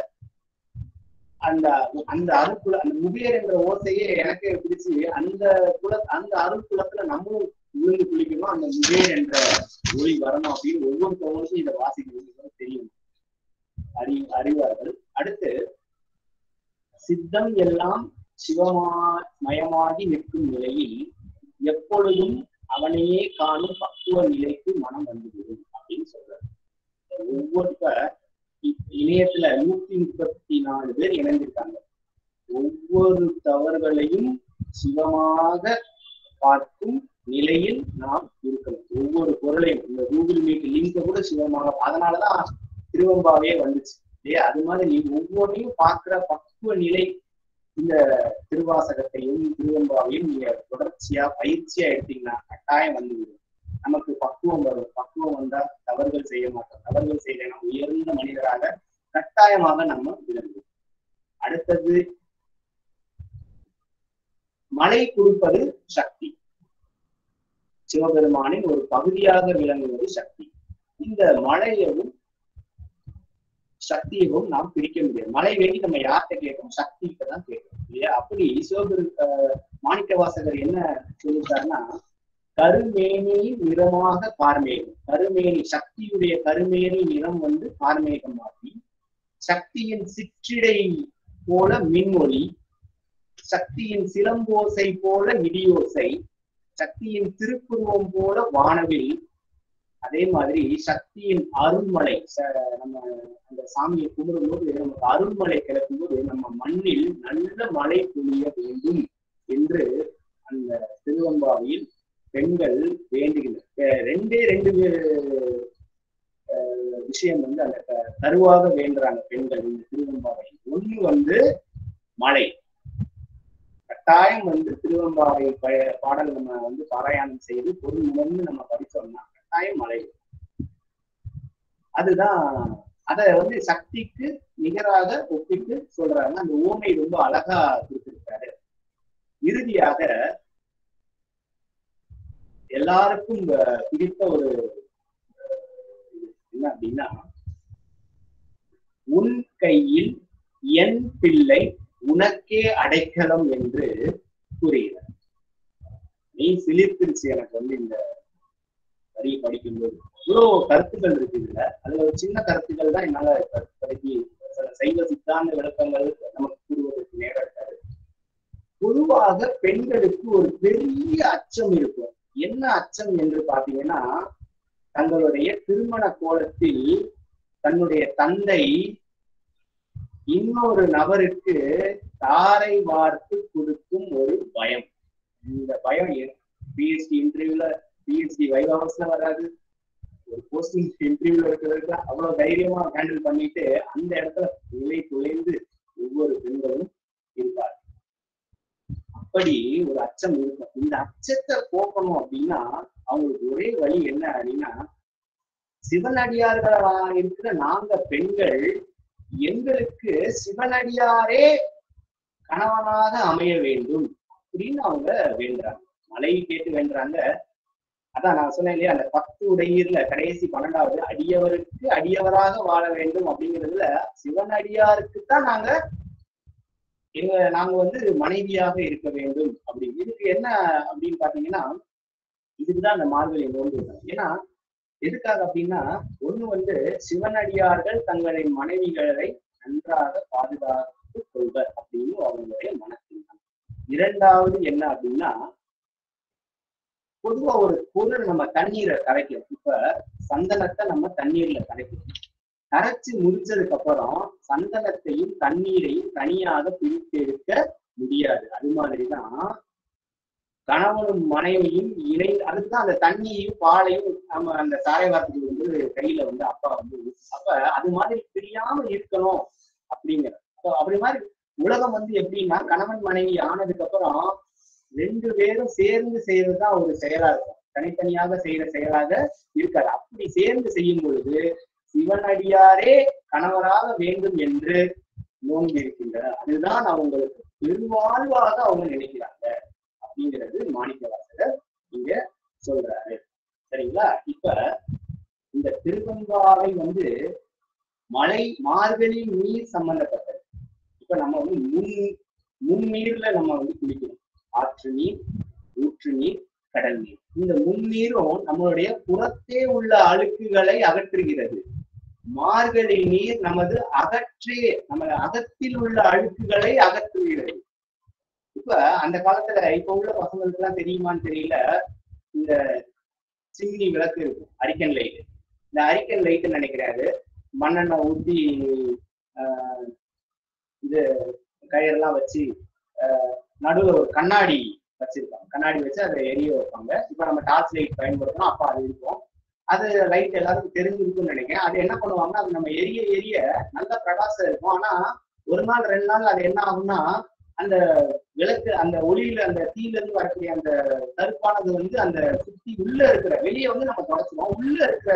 அந்த அந்த அருக்குல அந்த முகேர் என்ற ஓசையே எனக்கு பிடிச்சு அந்த குல அந்த அருள் குலத்துல நம்மளும் விழுந்து குளிக்கணும் அந்த முகேர் என்ற ஒளி வரணும் அப்படின்னு ஒவ்வொரு ஒவ்வொருத்தவங்களுக்கும் இதை வாசிக்கிறது தெரியும். அறி அறிவார்கள். அடுத்து சித்தம் எல்லாம் சிவமா மயமாகி நிற்கும் நிலையில் எப்பொழுதும் அவனையே காணும் பக்குவ நிலைக்கு மனம் வந்துவிடும் அப்படின்னு சொல்றாரு. ஒவ்வொருத்த இணையத்துல நூத்தி முப்பத்தி நாலு பேர் இணைந்திருக்காங்க ஒவ்வொரு தவறுகளையும் சிவமாக பார்க்கும் நிலையில் நாம் இருக்கணும். ஒவ்வொரு பொருளையும் இந்த கூகுள் மீட் லிங்க கூட சிவமாக அதனாலதான் திருவம்பாவே வந்துச்சு. இல்லையா? அது மாதிரி நீ ஒவ்வொன்றையும் பார்க்கிற பக்குவ நிலை இந்த திருவாசகத்தையும் திருவம்பாவையும் நீங்க தொடர்ச்சியா பயிற்சியா எடுத்தீங்கன்னா கட்டாயம் வந்துவிடும் நமக்கு பக்குவம் வரும். பக்குவம் வந்தா தவறுகள் செய்ய மாட்டோம். தவறுகள் செய்யலைன்னா உயர்ந்த மனிதராக கட்டாயமாக நம்ம விளங்குவோம். அடுத்தது மழை கொடுப்பது சக்தி. சிவபெருமானின் ஒரு பகுதியாக விளங்குவது சக்தி. இந்த மழையவும் சக்தியவும் நாம் பிரிக்க முடியாது. மழை வேண்டி நம்ம யார்கிட்ட கேட்கணும்? சக்திகிட்ட தான் கேட்கணும் இல்லையா? அப்படி சிவபெரு ஆஹ் மாணிக்க வாசகர் என்ன சொல்லியிருக்காருன்னா கருமேனி நிறமாக பார்மேகம் கருமேனி சக்தியுடைய கருமேனி நிறம் வந்து பார்மேகம் மாற்றி சக்தியின் சிற்றிடை போல மின்மொழி சக்தியின் சிலம்போசை போல இடியோசை. சக்தியின் திருப்புருவம் போல வானவில். அதே மாதிரி சக்தியின் அருள்மலை ச- நம்ம அந்த சாமியை கும்பிடும்போது நமக்கு அருள்மலை கிடைக்கும் போது நம்ம மண்ணில் நல்ல மழை பொழிய வேண்டும் என்று அந்த திருவம்பாவையில் பெண்கள் வேண்டுகின்றனர். ரெண்டே ரெண்டு அஹ் விஷயம் வந்து அந்த தருவாக வேண்டுறாங்க பெண்கள் இந்த திருவம்பாவை. ஒண்ணு வந்து மழை. கட்டாயம் வந்து திருவம்பாவை பாடல் நம்ம வந்து பாராயணம் செய்து பொருள் உணர்ந்து நம்ம படிச்சோம்னா கட்டாயம் மழை வரும். அதுதான் அதை வந்து சக்திக்கு நிகராக ஒப்பிட்டு சொல்றாங்க அந்த ஊமை ரொம்ப அழகா கொடுத்திருக்காரு. இறுதியாக எல்லாருக்கும் பிடித்த ஒரு என்ன அப்படின்னா உன் கையில் என் பிள்ளை உனக்கே அடைக்கலம் என்று கூறுகிறார். நீ சிலிர்த்திருச்சு எனக்கு வந்து இந்த வரியை படிக்கும்போது. இவ்வளோ கருத்துக்கள் இருக்கு இதுல. அதுல ஒரு சின்ன கருத்துக்கள் தான் என்னால இப்ப இப்போதைக்கு சில சைவ சித்தாந்த விளக்கங்கள் நமக்கு கூறுவதற்கு நேரம் இருக்காது பொதுவாக பெண்களுக்கு ஒரு பெரிய அச்சம் இருக்கும். என்ன அச்சம் என்று பாத்தீங்கன்னா தங்களுடைய திருமண கோலத்தில் தன்னுடைய தந்தை இன்னொரு நபருக்கு தாரை வார்த்து கொடுக்கும் ஒரு பயம். இந்த பயம் பிஎஸ்டி இன்டர்வியூல பிஎஸ்டி ஹவர்ஸ்ல வராது. ஒரு போஸ்டிங் இன்டர்வியூல இருக்கிறதுக்கு அவ்வளவு தைரியமா ஹேண்டில் பண்ணிட்டு அந்த இடத்துல நிலை துளைந்து ஒவ்வொரு பெண்களும் இருப்பார் அப்படி ஒரு அச்சம் இருக்கும். இந்த அச்சத்தை போக்கணும் அப்படின்னா அவங்களுக்கு ஒரே வழி என்ன அப்படின்னா சிவனடியார்களா இருக்கிற நாங்க பெண்கள் எங்களுக்கு சிவனடியாரே கணவனாக அமைய வேண்டும் அப்படின்னு அவங்க வேண்டுறாங்க. மலை கேட்டு வேண்டுறாங்க. அதான் நான் சொன்னேன் இல்லையா அந்த பத்து உடையீர்ல கடைசி பன்னெண்டாவது அடியவருக்கு அடியவராக வாழ வேண்டும் அப்படிங்கிறதுல சிவனடியாருக்கு தான் நாங்க எங்க நாங்க வந்து மனைவியாக இருக்க வேண்டும். அப்படி இதுக்கு என்ன அப்படின்னு பாத்தீங்கன்னா இதுக்குதான் அந்த மார்கழி நோன்பு ஏன்னா எதுக்காக அப்படின்னா ஒண்ணு வந்து சிவனடியார்கள் தங்களின் மனைவிகளை நன்றாக பாதுகாத்து கொள்வர் அப்படின்னு அவங்களுடைய மனத்தில் இரண்டாவது என்ன அப்படின்னா பொதுவா ஒரு பொருள் நம்ம தண்ணீரை கரைக்கிறோம் இப்ப சந்தனத்தை நம்ம தண்ணீர்ல கரைக்கிறோம். கரைச்சு முடிச்சதுக்கு அப்புறம் சந்தனத்தையும் தண்ணீரையும் தனியாக பிரித்து எடுக்க முடியாது. அது மாதிரிதான் கணவனும் மனைவியும் இணைந்து அதுதான் அந்த தண்ணியையும் பாலையும் நம்ம அந்த சாரை வார்த்தைக்கு வந்து கையில வந்து அப்பா வந்து அப்ப அது மாதிரி பிரியாம இருக்கணும் அப்படிங்கிற. அப்ப அப்படி மாதிரி உலகம் வந்து எப்படின்னா கணவன் மனைவி ஆனதுக்கு அப்புறம் ரெண்டு பேரும் சேர்ந்து செய்யறதுதான் ஒரு செயலா இருக்கும். தனித்தனியாக செய்யற செயலாக இருக்காது. அப்படி சேர்ந்து செய்யும் பொழுது சிவனடியாரே கணவராக வேண்டும் என்று நோன்பு இருக்கின்றனர் அதுதான் அவங்களுக்கு பெருவாழ்வாக அவங்க நினைக்கிறாங்க. அப்படிங்கிறது மாணிக்கவாசகர் இங்க சொல்றாரு. சரிங்களா? இப்ப இந்த திருவம்பாவை வந்து மழை மார்கழி நீர் சம்பந்தப்பட்டது. இப்ப நம்ம வந்து முன் முன்னீர்ல நம்ம வந்து குளிக்கணும். ஆற்று நீர் ஊற்று நீர் கடல் நீர். இந்த முன்னீரும் நம்மளுடைய புறத்தே உள்ள அழுக்குகளை அகற்றுகிறது. மார்கழி நீர் நமது அகற்றே நம்ம அகத்தில் உள்ள அழுக்குகளை அகற்றுகிறது. இப்ப அந்த காலத்துல இப்ப உள்ள பசங்களுக்கு எல்லாம் தெரியுமான்னு தெரியல. இந்த சிம்னி விளக்கு இருக்கும் அரிக்கன் லைட் இந்த அரிக்கன் லைட் நினைக்கிறாரு. மண்ணெண்ணெய் ஊத்தி ஆஹ் இது கயிறெல்லாம் வச்சு ஆஹ் நடுவுல ஒரு கண்ணாடி வச்சிருப்பாங்க. கண்ணாடி வச்சு அதை எரிய வைப்பாங்க. இப்ப நம்ம டார்ச் லைட் பயன்படுத்தணும். அப்ப அது இருக்கும். அது லைட் எல்லாருக்கும் தெரிஞ்சிருக்கும்னு நினைக்கிறேன். அது என்ன பண்ணுவாங்கன்னா அது நம்ம எரிய எரிய நல்ல பிரகாசம் இருக்கும். ஆனா ஒரு நாள் ரெண்டு நாள் அது என்ன ஆகும்னா அந்த விளக்கு அந்த ஒளியில அந்த தீல இருந்து வரக்கூடிய அந்த கருப்பானது வந்து அந்த சுத்தி உள்ள இருக்கிற வெளியே வந்து நம்ம தொடச்சிடுவோம். உள்ள இருக்கிற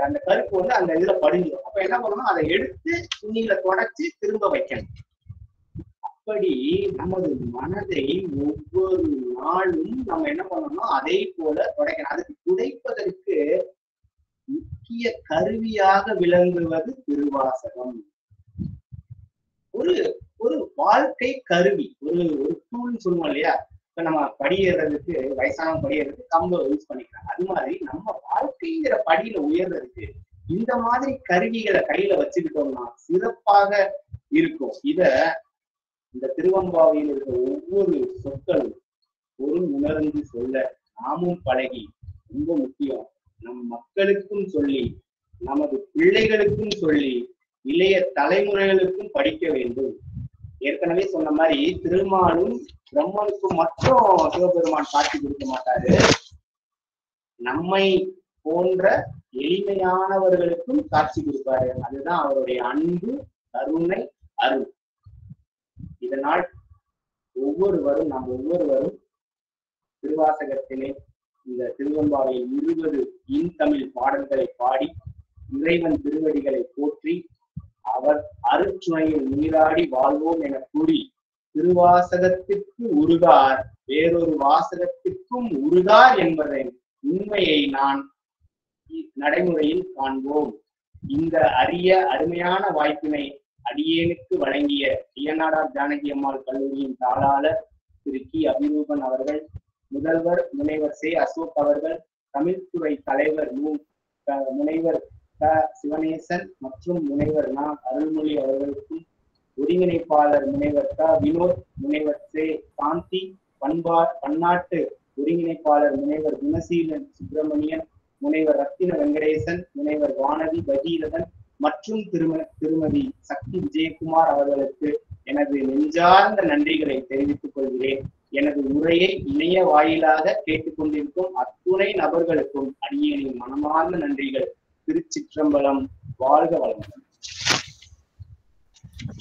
அந்த கருப்பு வந்து அந்த இதுல படிஞ்சிடும். அப்ப என்ன பண்ணணும்? அதை எடுத்து துணியில தொடச்சி திரும்ப வைக்கணும். அப்படி நமது மனதை ஒவ்வொரு நாளும் நம்ம என்ன பண்ணணும் அதே போல துடைக்கணும். அதுக்கு துடைப்பதற்கு முக்கிய கருவியாக விளங்குவது திருவாசகம். ஒரு ஒரு வாழ்க்கை கருவி ஒரு ஒரு டூல்னு சொல்லுவோம் இல்லையா? இப்ப நம்ம படியேறதுக்கு வயசானவங்க படியேறதுக்கு கம்ப யூஸ் பண்ணிக்கிறாங்க. அது மாதிரி நம்ம வாழ்க்கைங்கிற படியில உயர்றதுக்கு இந்த மாதிரி கருவிகளை கையில வச்சுக்கிட்டோம்னா சிறப்பாக இருக்கும். இத இந்த திருவம்பாவையில் இருக்கிற ஒவ்வொரு சொற்களும் ஒரு உணர்ந்து சொல்ல நாமும் பழகி ரொம்ப முக்கியம். நம் மக்களுக்கும் சொல்லி நமது பிள்ளைகளுக்கும் சொல்லி இளைய தலைமுறைகளுக்கும் படிக்க வேண்டும். ஏற்கனவே சொன்ன மாதிரி திருமாலும் பிரம்மனுக்கும் மட்டும் சிவபெருமான் காட்சி கொடுக்க மாட்டாரு. நம்மை போன்ற எளிமையானவர்களுக்கும் காட்சி கொடுப்பாரு. அதுதான் அவருடைய அன்பு கருணை அருள். இதனால் ஒவ்வொருவரும் நாம் ஒவ்வொருவரும் திருவாசகத்திலே இந்த திருவம்பாவையில் இருபது இன்தமிழ் பாடல்களை பாடி இறைவன் திருவடிகளை போற்றி அவர் அருச்சுனையில் நீராடி வாழ்வோம் என கூறி திருவாசகத்திற்கு உருகார் வேறொரு வாசகத்திற்கும் உருகார் என்பதன் உண்மையை நான் நடைமுறையில் காண்போம். இந்த அரிய அருமையான வாய்ப்பினை அடியேனுக்கு வழங்கிய ஐயனாடார் ஜானகி அம்மாள் கல்லூரியின் தாளாளர் திரு கி. அபிரூபன் அவர்கள் முதல்வர் முனைவர் சே. அசோக் அவர்கள் தமிழ்துறை தலைவர் மு. முனைவர் க. சிவனேசன் மற்றும் முனைவர் நா. அருள்மொழி அவர்களுக்கும் ஒருங்கிணைப்பாளர் முனைவர் க. வினோத் முனைவர் சே. காந்தி பண்பா பன்னாட்டு ஒருங்கிணைப்பாளர் முனைவர் குணசீலன் சுப்பிரமணியன் முனைவர் ரத்தின வெங்கடேசன் முனைவர் வானதி பகீரதன் மற்றும் திரும திருமதி சக்தி விஜயகுமார் அவர்களுக்கு எனது நெஞ்சார்ந்த நன்றிகளை தெரிவித்துக் கொள்கிறேன். எனது உரையை இணைய வாயிலாக கேட்டுக்கொண்டிருக்கும் அத்துணை நபர்களுக்கும் அடியேனின் மனமார்ந்த நன்றிகள். திருச்சிற்றம்பலம். வாழ்க வளமுடன்.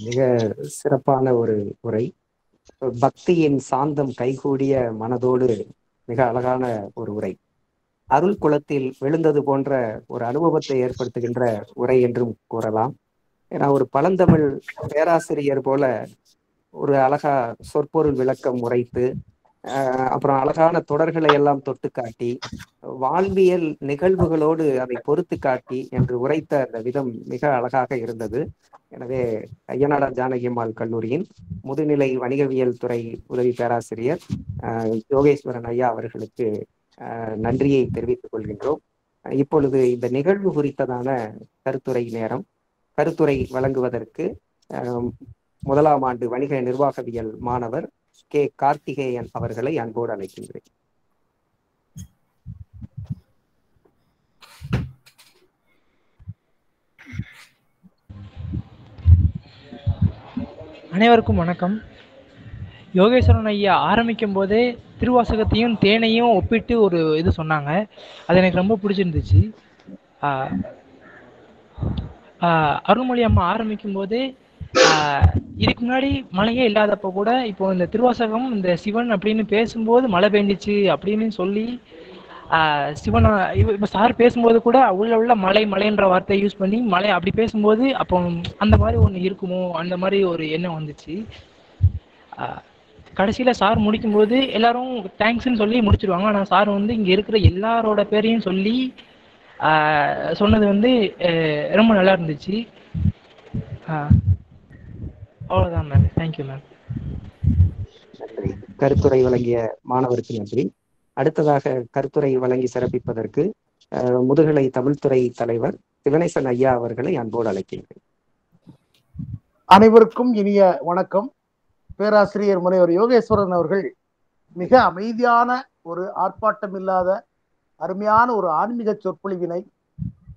மிக சிறப்பான ஒரு உரை. பக்தியின் சாந்தம் கைகூடிய மனதோடு மிக அழகான ஒரு உரை. அருள் குளத்தில் விழுந்தது போன்ற ஒரு அனுபவத்தை ஏற்படுத்துகின்ற உரை என்றும் கூறலாம். ஏன்னா ஒரு பழந்தமிழ் பேராசிரியர் போல ஒரு அழகா சொற்பொருள் விளக்கம் உரைத்து அப்புறம் அழகான தொடர்களை எல்லாம் தொட்டு காட்டி வாழ்வியல் நிகழ்வுகளோடு அதை பொறுத்து காட்டி என்று உரைத்த அந்த விதம் மிக அழகாக இருந்தது. எனவே ஐயனாடா ஜானகியம்மாள் கல்லூரியின் முதுநிலை வணிகவியல் துறை உதவி பேராசிரியர் யோகேஸ்வரன் ஐயா அவர்களுக்கு நன்றியை தெரிவித்துக் கொள்கின்றோம். இப்பொழுது இந்த நிகழ்வு குறித்ததான கருத்துரை நேரம். கருத்துரை வழங்குவதற்கு முதலாம் ஆண்டு வணிக நிர்வாகவியல் மாணவர் கே. கார்த்திகேயன் அவர்களை அன்போடு அழைக்கின்றேன். அனைவருக்கும் வணக்கம். யோகேஸ்வரன் ஐயா ஆரம்பிக்கும் போதே திருவாசகத்தையும் தேனையும் ஒப்பிட்டு ஒரு இது சொன்னாங்க. அது எனக்கு ரொம்ப பிடிச்சிருந்துச்சு. அருள்மொழி அம்மா ஆரம்பிக்கும் போதே இதுக்கு முன்னாடி மழையே இல்லாதப்ப கூட இப்போ இந்த திருவாசகம் இந்த சிவன் அப்படின்னு பேசும்போது மழை பெஞ்சிச்சு அப்படின்னு சொல்லி சிவன் இப்போ சார் பேசும்போது கூட உள்ள உள்ள மலை மலைன்ற வார்த்தையை யூஸ் பண்ணி மலை அப்படி பேசும்போது அப்போ அந்த மாதிரி ஒன்று இருக்குமோ அந்த மாதிரி ஒரு எண்ணம் வந்துச்சு. கடைசியில சார் முடிக்கும்போது எல்லாரும் தேங்க்ஸ்ன்னு சொல்லி முடிச்சிருவாங்க. ஆனா சார் வந்து இங்க இருக்கிற எல்லாரோட பேரையும் சொல்லி சொன்னது வந்து ரொம்ப நல்லா இருந்துச்சு. ஆஹ் அவ்வளவுதான் மேம் தேங்க்யூ மேம் நன்றி. கருத்துரை வழங்கிய மாணவருக்கு நன்றி. அடுத்ததாக கருத்துரை வழங்கி சிறப்பிப்பதற்கு முதுகலை தமிழ்துறை தலைவர் சிவனேசன் ஐயா அவர்களை அன்போடு அழைக்கின்றேன் அனைவருக்கும் இனிய வணக்கம். பேராசிரியர் முனைவர் யோகேஸ்வரன் அவர்கள் மிக அமைதியான ஒரு ஆர்ப்பாட்டம் இல்லாத அருமையான ஒரு ஆன்மீக சொற்பொழிவினை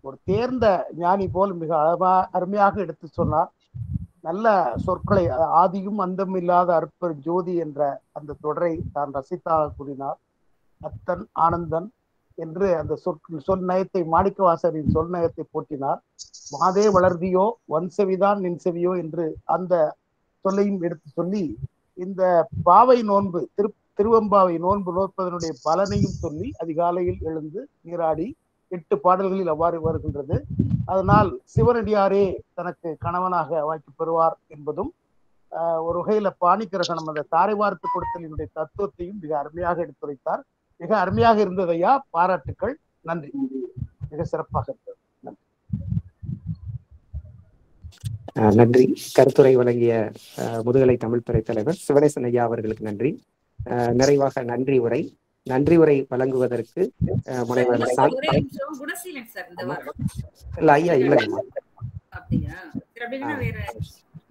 ஒரு தேர்ந்த ஞானி போல் மிக அழகா அருமையாக எடுத்து சொன்னார். நல்ல சொற்களை ஆதியும் அந்தம் இல்லாத அற்பர் ஜோதி என்ற அந்த தொடரை தான் ரசித்தாக கூறினார். அத்தன் ஆனந்தன் என்று அந்த சொற் சொல் நயத்தை மாணிக்கவாசரின் சொல் நயத்தை போற்றினார். மாதே வளர்தியோ வன்செவிதான் நின்செவியோ என்று அந்த சொல்லையும் எடுத்து சொல்லி இந்த பாவை நோன்பு திரு திருவம்பாவை நோன்பு நோற்பதனுடைய பலனையும் சொல்லி அதிகாலையில் எழுந்து நீராடி எட்டு பாடல்களில் அவ்வாறு வருகின்றது. அதனால் சிவனடியாரே தனக்கு கணவனாக வாய்ப்பு பெறுவார் என்பதும் ஒரு வகையில பாணிக்கிரகணம் அந்த தாரை வார்த்து கொடுத்தலினுடைய தத்துவத்தையும் மிக அருமையாக எடுத்துரைத்தார் மிக அருமையாக இருந்ததையா? பாராட்டுக்கள். நன்றி. மிக சிறப்பாக இருந்தது. நன்றி. நன்றி. கருத்துரை வழங்கிய முதுகலை தமிழ்துறை தலைவர் சிவனேசன் ஐயா அவர்களுக்கு நன்றி. நிறைவாக நன்றி உரை. நன்றி உரை வழங்குவதற்கு முனைவர் இல்ல ஐயா வேற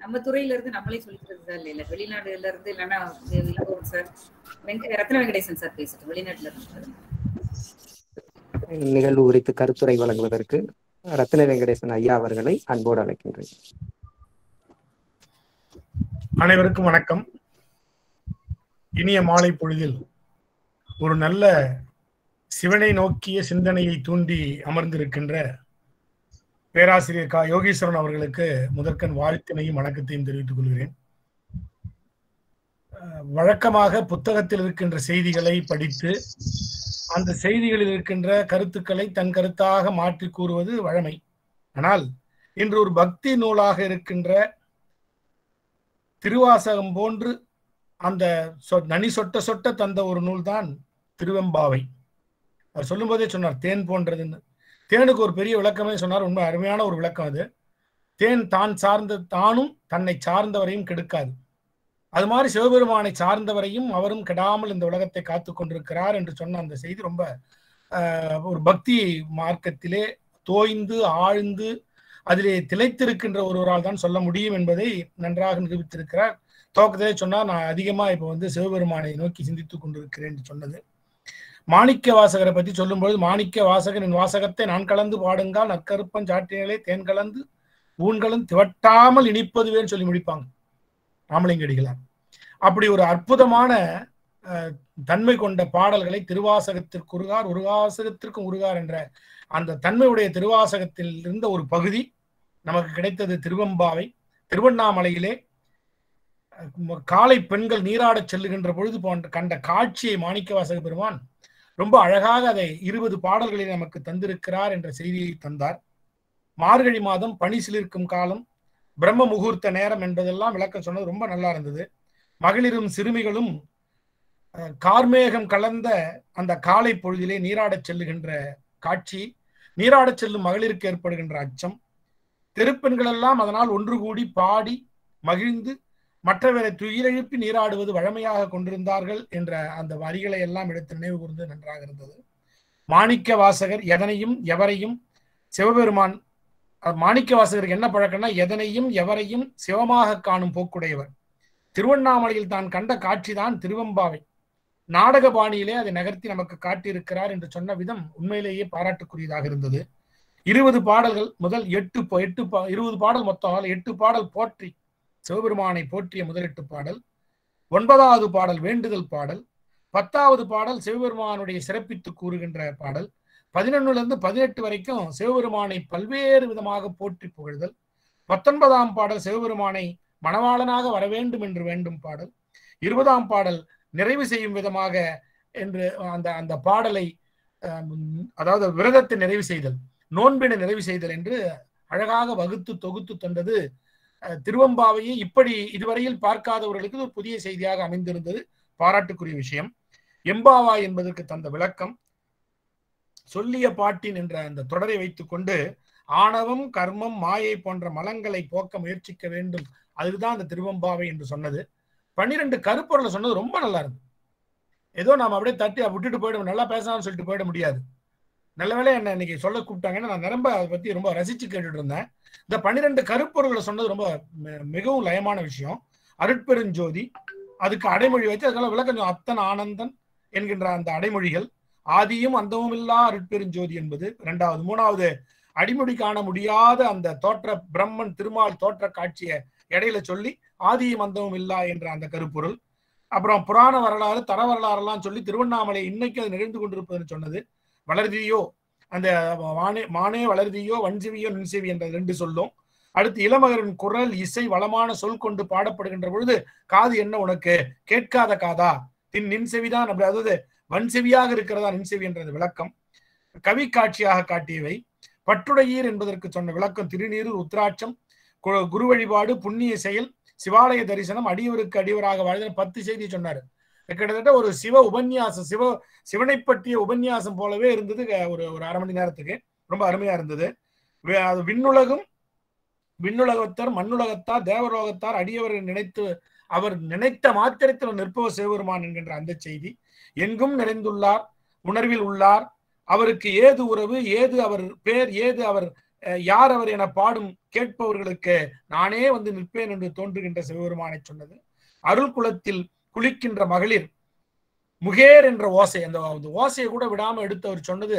நம்ம துறையில இருந்து நம்மளே சொல்லிக்கிறது தான் இல்ல வெளிநாடுல இருந்து இல்லைன்னா சார் ரத்ன வெங்கடேசன் சார் பேசட்டும் வெளிநாட்டுல இருந்து. நிகழ்வு குறித்து கருத்துரை வழங்குவதற்கு ரத்ன வெங்கடேசன் ஐயா அவர்களை அன்போடு அழைக்கின்றேன். அனைவருக்கும் வணக்கம். இனிய மாலை பொழுதில் ஒரு நல்ல சிவனை நோக்கிய சிந்தனையை தூண்டி அமர்ந்திருக்கின்ற பேராசிரியர் கா யோகீஸ்வரன் அவர்களுக்கு முதற்கண் வாழ்த்தினையும் வணக்கத்தையும் தெரிவித்துக் கொள்கிறேன். வழக்கமாக புத்தகத்தில் இருக்கின்ற செய்திகளை படித்து அந்த செய்திகளில் இருக்கின்ற கருத்துக்களை தன் கருத்தாக மாற்றி கூறுவது வழமை. ஆனால் இன்று ஒரு பக்தி நூலாக இருக்கின்ற திருவாசகம் போன்று அந்த சொ- நனி சொட்ட சொட்ட தந்த ஒரு நூல் தான் திருவெம்பாவை. அவர் சொல்லும்போதே சொன்னார் தேன் போன்றதுன்னு. தேனுக்கு ஒரு பெரிய விளக்கமே சொன்னார் உண்மை அருமையான ஒரு விளக்கம் அது. தேன் தான் சார்ந்த தானும் தன்னை சார்ந்தவரையும் கெடுக்காது. அது மாதிரி சிவபெருமானை சார்ந்தவரையும் அவரும் கெடாமல் இந்த உலகத்தை காத்து கொண்டிருக்கிறார் என்று சொன்ன அந்த செய்தி ரொம்ப ஒரு பக்தி மார்க்கத்திலே தோய்ந்து ஆழ்ந்து அதிலே திளைத்திருக்கின்ற ஒருவரால் தான் சொல்ல முடியும் என்பதை நன்றாக நிரூபித்திருக்கிறார். துவக்கத்திலே சொன்னால் நான் அதிகமா இப்ப வந்து சிவபெருமானை நோக்கி சிந்தித்துக் கொண்டிருக்கிறேன் என்று சொன்னது. மாணிக்க வாசகரை பத்தி சொல்லும்போது மாணிக்க வாசகனின் வாசகத்தை நான் கலந்து பாடுங்கால் நற்கருப்பன் சாட்டினாலே தேன் கலந்து ஊன்களும் திவட்டாமல் இனிப்பதுவேன்னு சொல்லி முடிப்பாங்க. ராமலிங்கடிகளார். அப்படி ஒரு அற்புதமான தன்மை கொண்ட பாடல்களை திருவாசகத்திற்கு உருகார் உருவாசகத்திற்கும் உருகார் என்ற அந்த தன்மையுடைய திருவாசகத்தில் இருந்த ஒரு பகுதி நமக்கு கிடைத்தது திருவம்பாவை. திருவண்ணாமலையிலே காலை பெண்கள் நீராடச் செல்லுகின்ற பொழுது போன்ற கண்ட காட்சியை மாணிக்கவாசக பெருமான் ரொம்ப அழகாக அதை இருபது பாடல்களை நமக்கு தந்திருக்கிறார் என்ற செய்தியை தந்தார். மார்கழி மாதம் பனி சிலிர்க்கும் காலம் பிரம்ம முகூர்த்த நேரம் என்பதெல்லாம் விளக்கம் சொன்னது ரொம்ப நல்லா இருந்தது. மகளிரும் சிறுமிகளும் கார்மேகம் கலந்த அந்த காலை பொழுதிலே நீராடச் செல்லுகின்ற காட்சி நீராடச் செல்லும் மகளிருக்கு ஏற்படுகின்ற அச்சம். தெருப்பெண்கள் எல்லாம் அதனால் ஒன்று கூடி பாடி மகிழ்ந்து மற்றவரை துயிலெழுப்பி நீராடுவது வழமையாக கொண்டிருந்தார்கள் என்ற அந்த வரிகளை எல்லாம் எடுத்து நினைவு கூர்ந்து நன்றாக இருந்தது. மாணிக்க வாசகர் எதனையும் எவரையும் சிவபெருமான் மாணிக்க வாசகருக்கு என்ன பழக்கம்னா எதனையும் எவரையும் சிவமாக காணும் போக்குடையவர். திருவண்ணாமலையில் தான் கண்ட காட்சிதான் திருவம்பாவை. நாடக பாணியிலே அதை நகர்த்தி நமக்கு காட்டியிருக்கிறார் என்று சொன்ன விதம் உண்மையிலேயே பாராட்டுக்குரியதாக இருந்தது. இருபது பாடல்கள் முதல் எட்டு எட்டு பா- இருபது பாடல் மொத்தம் எட்டு பாடல் போற்றி சிவபெருமானை போற்றிய முதல் எட்டு பாடல் ஒன்பதாவது பாடல் வேண்டுதல் பாடல் பத்தாவது பாடல் சிவபெருமானுடைய சிறப்பித்து கூறுகின்ற பாடல் பதினொன்னுலேருந்து பதினெட்டு வரைக்கும் சிவபெருமானை பல்வேறு விதமாக போற்றி புகழ்தல். பத்தொன்பதாம் பாடல் சிவபெருமானை மணவாளனாக வர வேண்டும் என்று வேண்டும் பாடல். இருபதாம் பாடல் நிறைவு செய்யும் விதமாக என்று அந்த அந்த பாடலை அதாவது விரதத்தை நிறைவு செய்தல் நோன்பினை நிறைவு செய்தல் என்று அழகாக வகுத்து தொகுத்து தந்தது திருவம்பாவையை இப்படி இதுவரையில் பார்க்காதவர்களுக்கு ஒரு புதிய செய்தியாக அமைந்திருந்தது. பாராட்டுக்குரிய விஷயம். எம்பாவா என்பதற்கு தந்த விளக்கம். சொல்லிய பாட்டின் என்ற அந்த தொடரை வைத்துக்கொண்டு ஆணவம் கர்மம் மாயை போன்ற மலங்களை போக்க முயற்சிக்க வேண்டும். அதுதான் அந்த திருவம்பாவை என்று சொன்னது. பன்னிரெண்டு கருப்பொருளை சொன்னது ரொம்ப நல்லா இருந்தது. ஏதோ நாம் அப்படியே தட்டி விட்டுட்டு போயிடும் நல்லா பேசலாம்னு சொல்லிட்டு போயிட முடியாது. நல்ல என்ன இன்னைக்கு சொல்ல கூப்பிட்டாங்கன்னா நான் நிரம்ப அதை பத்தி ரொம்ப ரசிச்சு கேட்டுட்டு இருந்தேன். இந்த பன்னிரெண்டு கருப்பொருள்களை சொன்னது ரொம்ப மிகவும் லயமான விஷயம். அருட்பெருஞ்சோதி அதுக்கு அடைமொழி வச்சு அதுக்கெல்லாம் விளக்கம் அத்தன் ஆனந்தன் என்கின்ற அந்த அடைமொழிகள் ஆதியும் அந்தமும் இல்லா அருட்பெருஞ்சோதி என்பது இரண்டாவது. மூணாவது அடிமுடி காண முடியாத அந்த தோற்ற பிரம்மன் திருமால் தோற்ற காட்சியை இடையில சொல்லி ஆதியும் அந்தமும் இல்லா என்ற அந்த கருப்பொருள். அப்புறம் புராண வரலாறு தர வரலாறுலாம் சொல்லி திருவண்ணாமலை இன்னைக்கு அது நிகழ்ந்து கொண்டிருப்பதுன்னு சொன்னது. வளர்தியோ அந்த வானே மானே வளர்தியோ வன்சிவியோ நின்சேவி என்ற ரெண்டு சொல்லும். அடுத்து இளமகரின் குரல் இசை வளமான சொல் கொண்டு பாடப்படுகின்ற பொழுது காது என்ன உனக்கு? கேட்காத காதா? தின் நின்செவிதான் அப்படி. அதாவது வன்செவியாக இருக்கிறதா நின்செவி என்றது விளக்கம். கவி காட்சியாக காட்டியவை. பற்றுடையீர் என்பதற்கு சொன்ன விளக்கம் திருநீரு உத்ராட்சம் கு- குரு வழிபாடு புண்ணிய செயல் சிவாலய தரிசனம் அடியவருக்கு அடியவராக வாழ்ந்த பத்து செய்தி சொன்னாரு. கிட்டத்தட்ட ஒரு சிவ உபன்யாசம் சிவ சிவனை பற்றிய உபன்யாசம் போலவே இருந்தது. ஒரு ஒரு அரை மணி நேரத்துக்கு. ரொம்ப அருமையா இருந்தது. அது விண்ணுலகும் விண்ணுலகத்தார் மண்ணுலகத்தார் தேவலோகத்தார் அடியவரை நினைத்து அவர் நினைத்த மாத்திரத்தில் நிற்பவர் சிவபெருமான் என்கின்ற அந்த செய்தி. எங்கும் நிறைந்துள்ளார் உணர்வில் உள்ளார். அவருக்கு ஏது உறவு ஏது அவர் பேர் ஏது அவர் அஹ், யார் அவர் என பாடும் கேட்பவர்களுக்கு நானே வந்து நிற்பேன் என்று தோன்றுகின்ற சிவபெருமானை சொன்னது. அருள் குலத்தில் குளிக்கின்ற மகளிர் முகேர் என்ற ஓசை அந்த அந்த ஓசையை கூட விடாம எடுத்து அவர் சொன்னது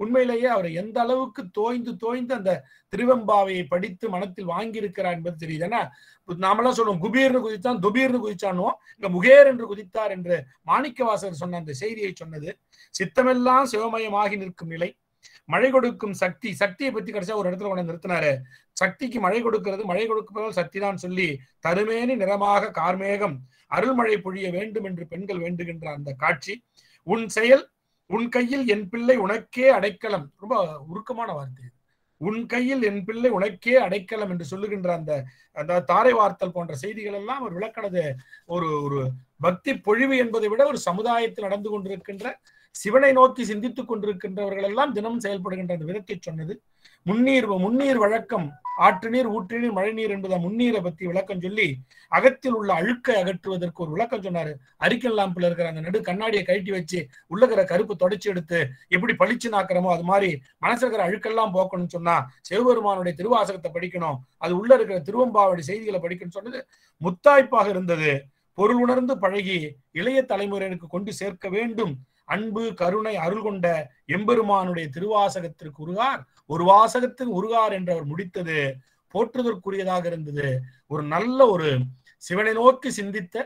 உண்மையிலேயே அவர் எந்த அளவுக்கு தோய்ந்து தோய்ந்து அந்த திருவெம்பாவையை படித்து மனத்தில் வாங்கியிருக்கிறார் என்பது தெரியுது. ஏன்னா நாமெல்லாம் சொல்லுவோம் குபீர்னு குதித்தான் துபீர்னு குதிச்சானுவோம் இங்க முகேர் என்று குதித்தார் என்று மாணிக்கவாசகர் சொன்ன அந்த செய்தியை சொன்னது சித்தமெல்லாம் சிவமயமாகி நிற்கும் நிலை மழை கொடுக்கும் சக்தி சக்தியை பத்தி கடைசியா ஒரு இடத்துல கொண்டு நிறுத்தினாரு. சக்திக்கு மழை கொடுக்கிறது மழை கொடுப்பதால் சக்தி தான் சொல்லி தருமேனி நிறமாக கார்மேகம் அருள்மழை பொழிய வேண்டும் என்று பெண்கள் வேண்டுகின்ற அந்த காட்சி உன் செயல் உன் கையில் என் பிள்ளை உனக்கே அடைக்கலம். ரொம்ப உருக்கமான வார்த்தை உன் கையில் என் பிள்ளை உனக்கே அடைக்கலம் என்று சொல்லுகின்ற அந்த அந்த தாரை வார்த்தல் போன்ற செய்திகள் எல்லாம் அவர் விளக்கணது ஒரு ஒரு பக்தி பொழிவு என்பதை விட ஒரு சமுதாயத்தில் நடந்து கொண்டிருக்கின்ற சிவனை நோக்கி சிந்தித்துக் கொண்டிருக்கின்றவர்கள் எல்லாம் தினம் செயல்படுகின்ற அந்த விதத்தை சொன்னது. முன்னீர் முன்னீர் வழக்கம் ஆற்று நீர் ஊற்று நீர் மழை நீர் என்பதை முன்னீரை பத்தி விளக்கம் சொல்லி அகத்தில் உள்ள அழுக்கை அகற்றுவதற்கு ஒரு விளக்கம் சொன்னாரு. அரிக்கன் லாம்பில் இருக்கிற அந்த நடு கண்ணாடியை கழட்டி வச்சு உள்ள கருப்பு தொடச்சி எடுத்து எப்படி பளிச்சு நாக்கிறோமோ அது மாதிரி மனசுல இருக்கிற அழுக்கெல்லாம் போக்கணும்னு சொன்னா சிவபெருமானுடைய திருவாசகத்தை படிக்கணும் அது உள்ள இருக்கிற திருவம்பாவுடைய செய்திகளை படிக்கணும்னு சொன்னது முத்தாய்ப்பாக இருந்தது. பொருள் உணர்ந்து பழகி இளைய தலைமுறையினருக்கு கொண்டு சேர்க்க வேண்டும் அன்பு கருணை அருள் கொண்ட எம்பெருமானுடைய திருவாசகத்திற்கு உருகார். ஒரு வாசகத்தின் உருகார் என்று அவர் முடித்தது போற்றுதற்குரியதாக இருந்தது. ஒரு நல்ல ஒரு சிவனை நோக்கி சிந்தித்த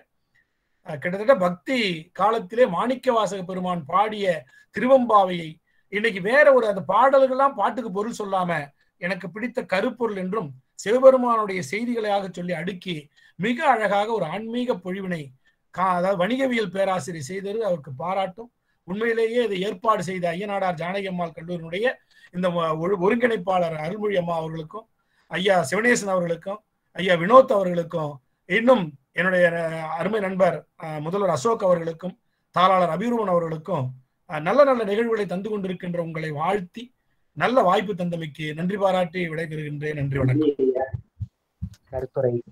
கிட்டத்தட்ட பக்தி காலத்திலே மாணிக்க வாசக பெருமான் பாடிய திருவம்பாவையை இன்னைக்கு வேற ஒரு அந்த பாடல்கள்லாம் பாட்டுக்கு பொருள் சொல்லாம எனக்கு பிடித்த கருப்பொருள் என்றும் சிவபெருமானுடைய செய்திகளையாக சொல்லி அடுக்கி மிக அழகாக ஒரு ஆன்மீக பொழிவினை கா அதாவது வணிகவியல் பேராசிரியர் செய்தது அவருக்கு பாராட்டும். உண்மையிலேயே இதை ஏற்பாடு செய்த ஐயனாடார் ஜானகி அம்மாள் கல்லூரியினுடைய இந்த ஒரு- ஒருங்கிணைப்பாளர் அருள்மொழி அம்மா அவர்களுக்கும் ஐயா சிவனேசன் அவர்களுக்கும் ஐயா வினோத் அவர்களுக்கும் இன்னும் என்னுடைய அருமை நண்பர் முதல்வர் அசோக் அவர்களுக்கும் தாளாளர் அபிரூபன் அவர்களுக்கும் நல்ல நல்ல நிகழ்வுகளை தந்து கொண்டிருக்கின்ற உங்களை வாழ்த்தி நல்ல வாய்ப்பு தந்தமைக்கு நன்றி பாராட்டி விடைபெறுகின்றேன். நன்றி வணக்கம். கருத்துரை.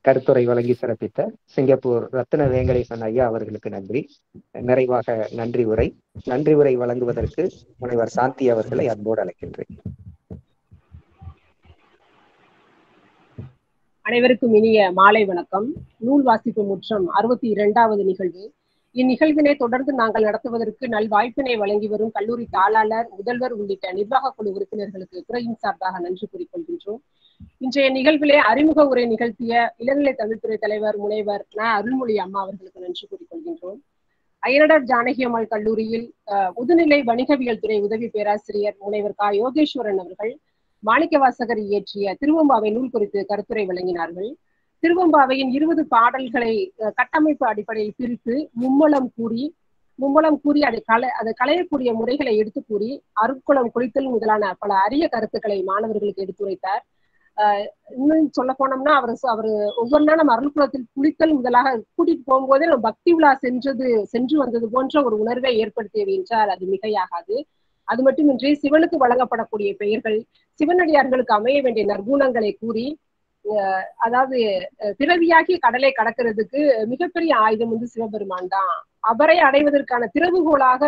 கருத்துரை வழங்கி சிறப்பித்த சிங்கப்பூர் ரத்ன வேங்கடேசன் ஐயா அவர்களுக்கு நன்றி. நிறைவாக நன்றி உரை. நன்றி உரை வழங்குவதற்கு முனைவர் சாந்தி அவர்களை அன்போடு அழைக்கின்றேன். அனைவருக்கும் இனிய மாலை வணக்கம். நூல் வாசிப்பு முற்றம் அறுபத்தி இரண்டாவது நிகழ்வு இந்நிகழ்வினை தொடர்ந்து நாங்கள் நடத்துவதற்கு நல்வாய்ப்பினை வழங்கி வரும் கல்லூரி தாளாளர் முதல்வர் உள்ளிட்ட நிர்வாக குழு உறுப்பினர்களுக்கு துறையின் சார்பாக நன்றி கூறிக்கொள்கின்றோம். இன்றைய நிகழ்விலே அறிமுக உரை நிகழ்த்திய இளநிலை தமிழ்துறை தலைவர் முனைவர் ந. அருள்மொழி அம்மா அவர்களுக்கு நன்றி கூறிக்கொள்கின்றோம். அயனடர் ஜானகி அம்மாள் கல்லூரியில் முதுநிலை வணிகவியல் துறை உதவி பேராசிரியர் முனைவர் கா. யோகேஸ்வரன் அவர்கள் மாணிக்கவாசகர் இயற்றிய திருவம்பாவை நூல் குறித்து கருத்துரை வழங்கினார்கள். திருவம்பாவையின் இருபது பாடல்களை கட்டமைப்பு அடிப்படையில் பிரித்து மும்மலம் கூறி மும்மலம் கூறி அதை கல அதை களையக்கூடிய முறைகளை எடுத்து கூறி அருட்குளம் குளித்தல் முதலான பல அரிய கருத்துக்களை மாணவர்களுக்கு எடுத்துரைத்தார் ஆஹ் இன்னும் சொல்ல போனோம்னா அவர் அவர் ஒவ்வொரு நாள் நம்ம அருள்குளத்தில் குளித்தல் முதலாக கூட்டிட்டு போகும்போதே நம்ம பக்தி விழா சென்றது சென்று வந்தது போன்ற ஒரு உணர்வை ஏற்படுத்தியது என்றால் அது மிகையாகாது. அது மட்டுமின்றி சிவனுக்கு வழங்கப்படக்கூடிய பெயர்கள் சிவனடியார்களுக்கு அமைய வேண்டிய நற்குணங்களை கூறி அதாவது பிறவியாகிய கடலை கடக்கிறதுக்கு மிகப்பெரிய ஆயுதம் வந்து சிவபெருமான் தான். அவரை அடைவதற்கான திறவுகோலாக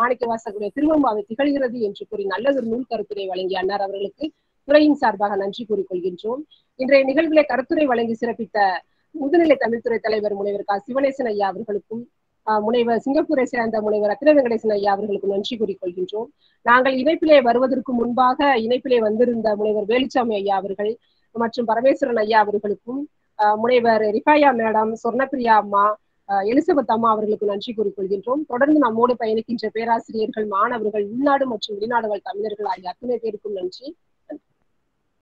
மாணிக்கவாசகுடைய திருவம்பாவை திகழ்கிறது என்று கூறி நல்லதொரு நூல் கருத்துரை வழங்கிய அன்னார் அவர்களுக்கு துறையின் சார்பாக நன்றி கூறிக்கொள்கின்றோம். இன்றைய நிகழ்விலே கருத்துரை வழங்கி சிறப்பித்த முதுநிலை தமிழ்துறை தலைவர் முனைவர் கா. சிவனேசன் ஐயா அவர்களுக்கும் முனைவர் சிங்கப்பூரை சேர்ந்த முனைவர் ரத்ன வெங்கடேசன் ஐயா அவர்களுக்கும் நன்றி கூறிக்கொள்கின்றோம். நாங்கள் இணைப்பிலே வருவதற்கு முன்பாக இணைப்பிலே வந்திருந்த முனைவர் வேலுச்சாமி ஐயா அவர்கள் மற்றும் பரமேஸ்வரன் ஐயா அவர்களுக்கும் ஆஹ் முனைவர் ரிஃபாயா மேடம் சொர்ணப்பிரியா அம்மா ஆஹ் எலிசபெத் அம்மா அவர்களுக்கு நன்றி கூறிக்கொள்கின்றோம் தொடர்ந்து நம்மோடு பயணிக்கின்ற பேராசிரியர்கள் மாணவர்கள் உள்நாடு மற்றும் வெளிநாடுகள் தமிழர்கள் ஆகிய அத்தனை பேருக்கும் நன்றி.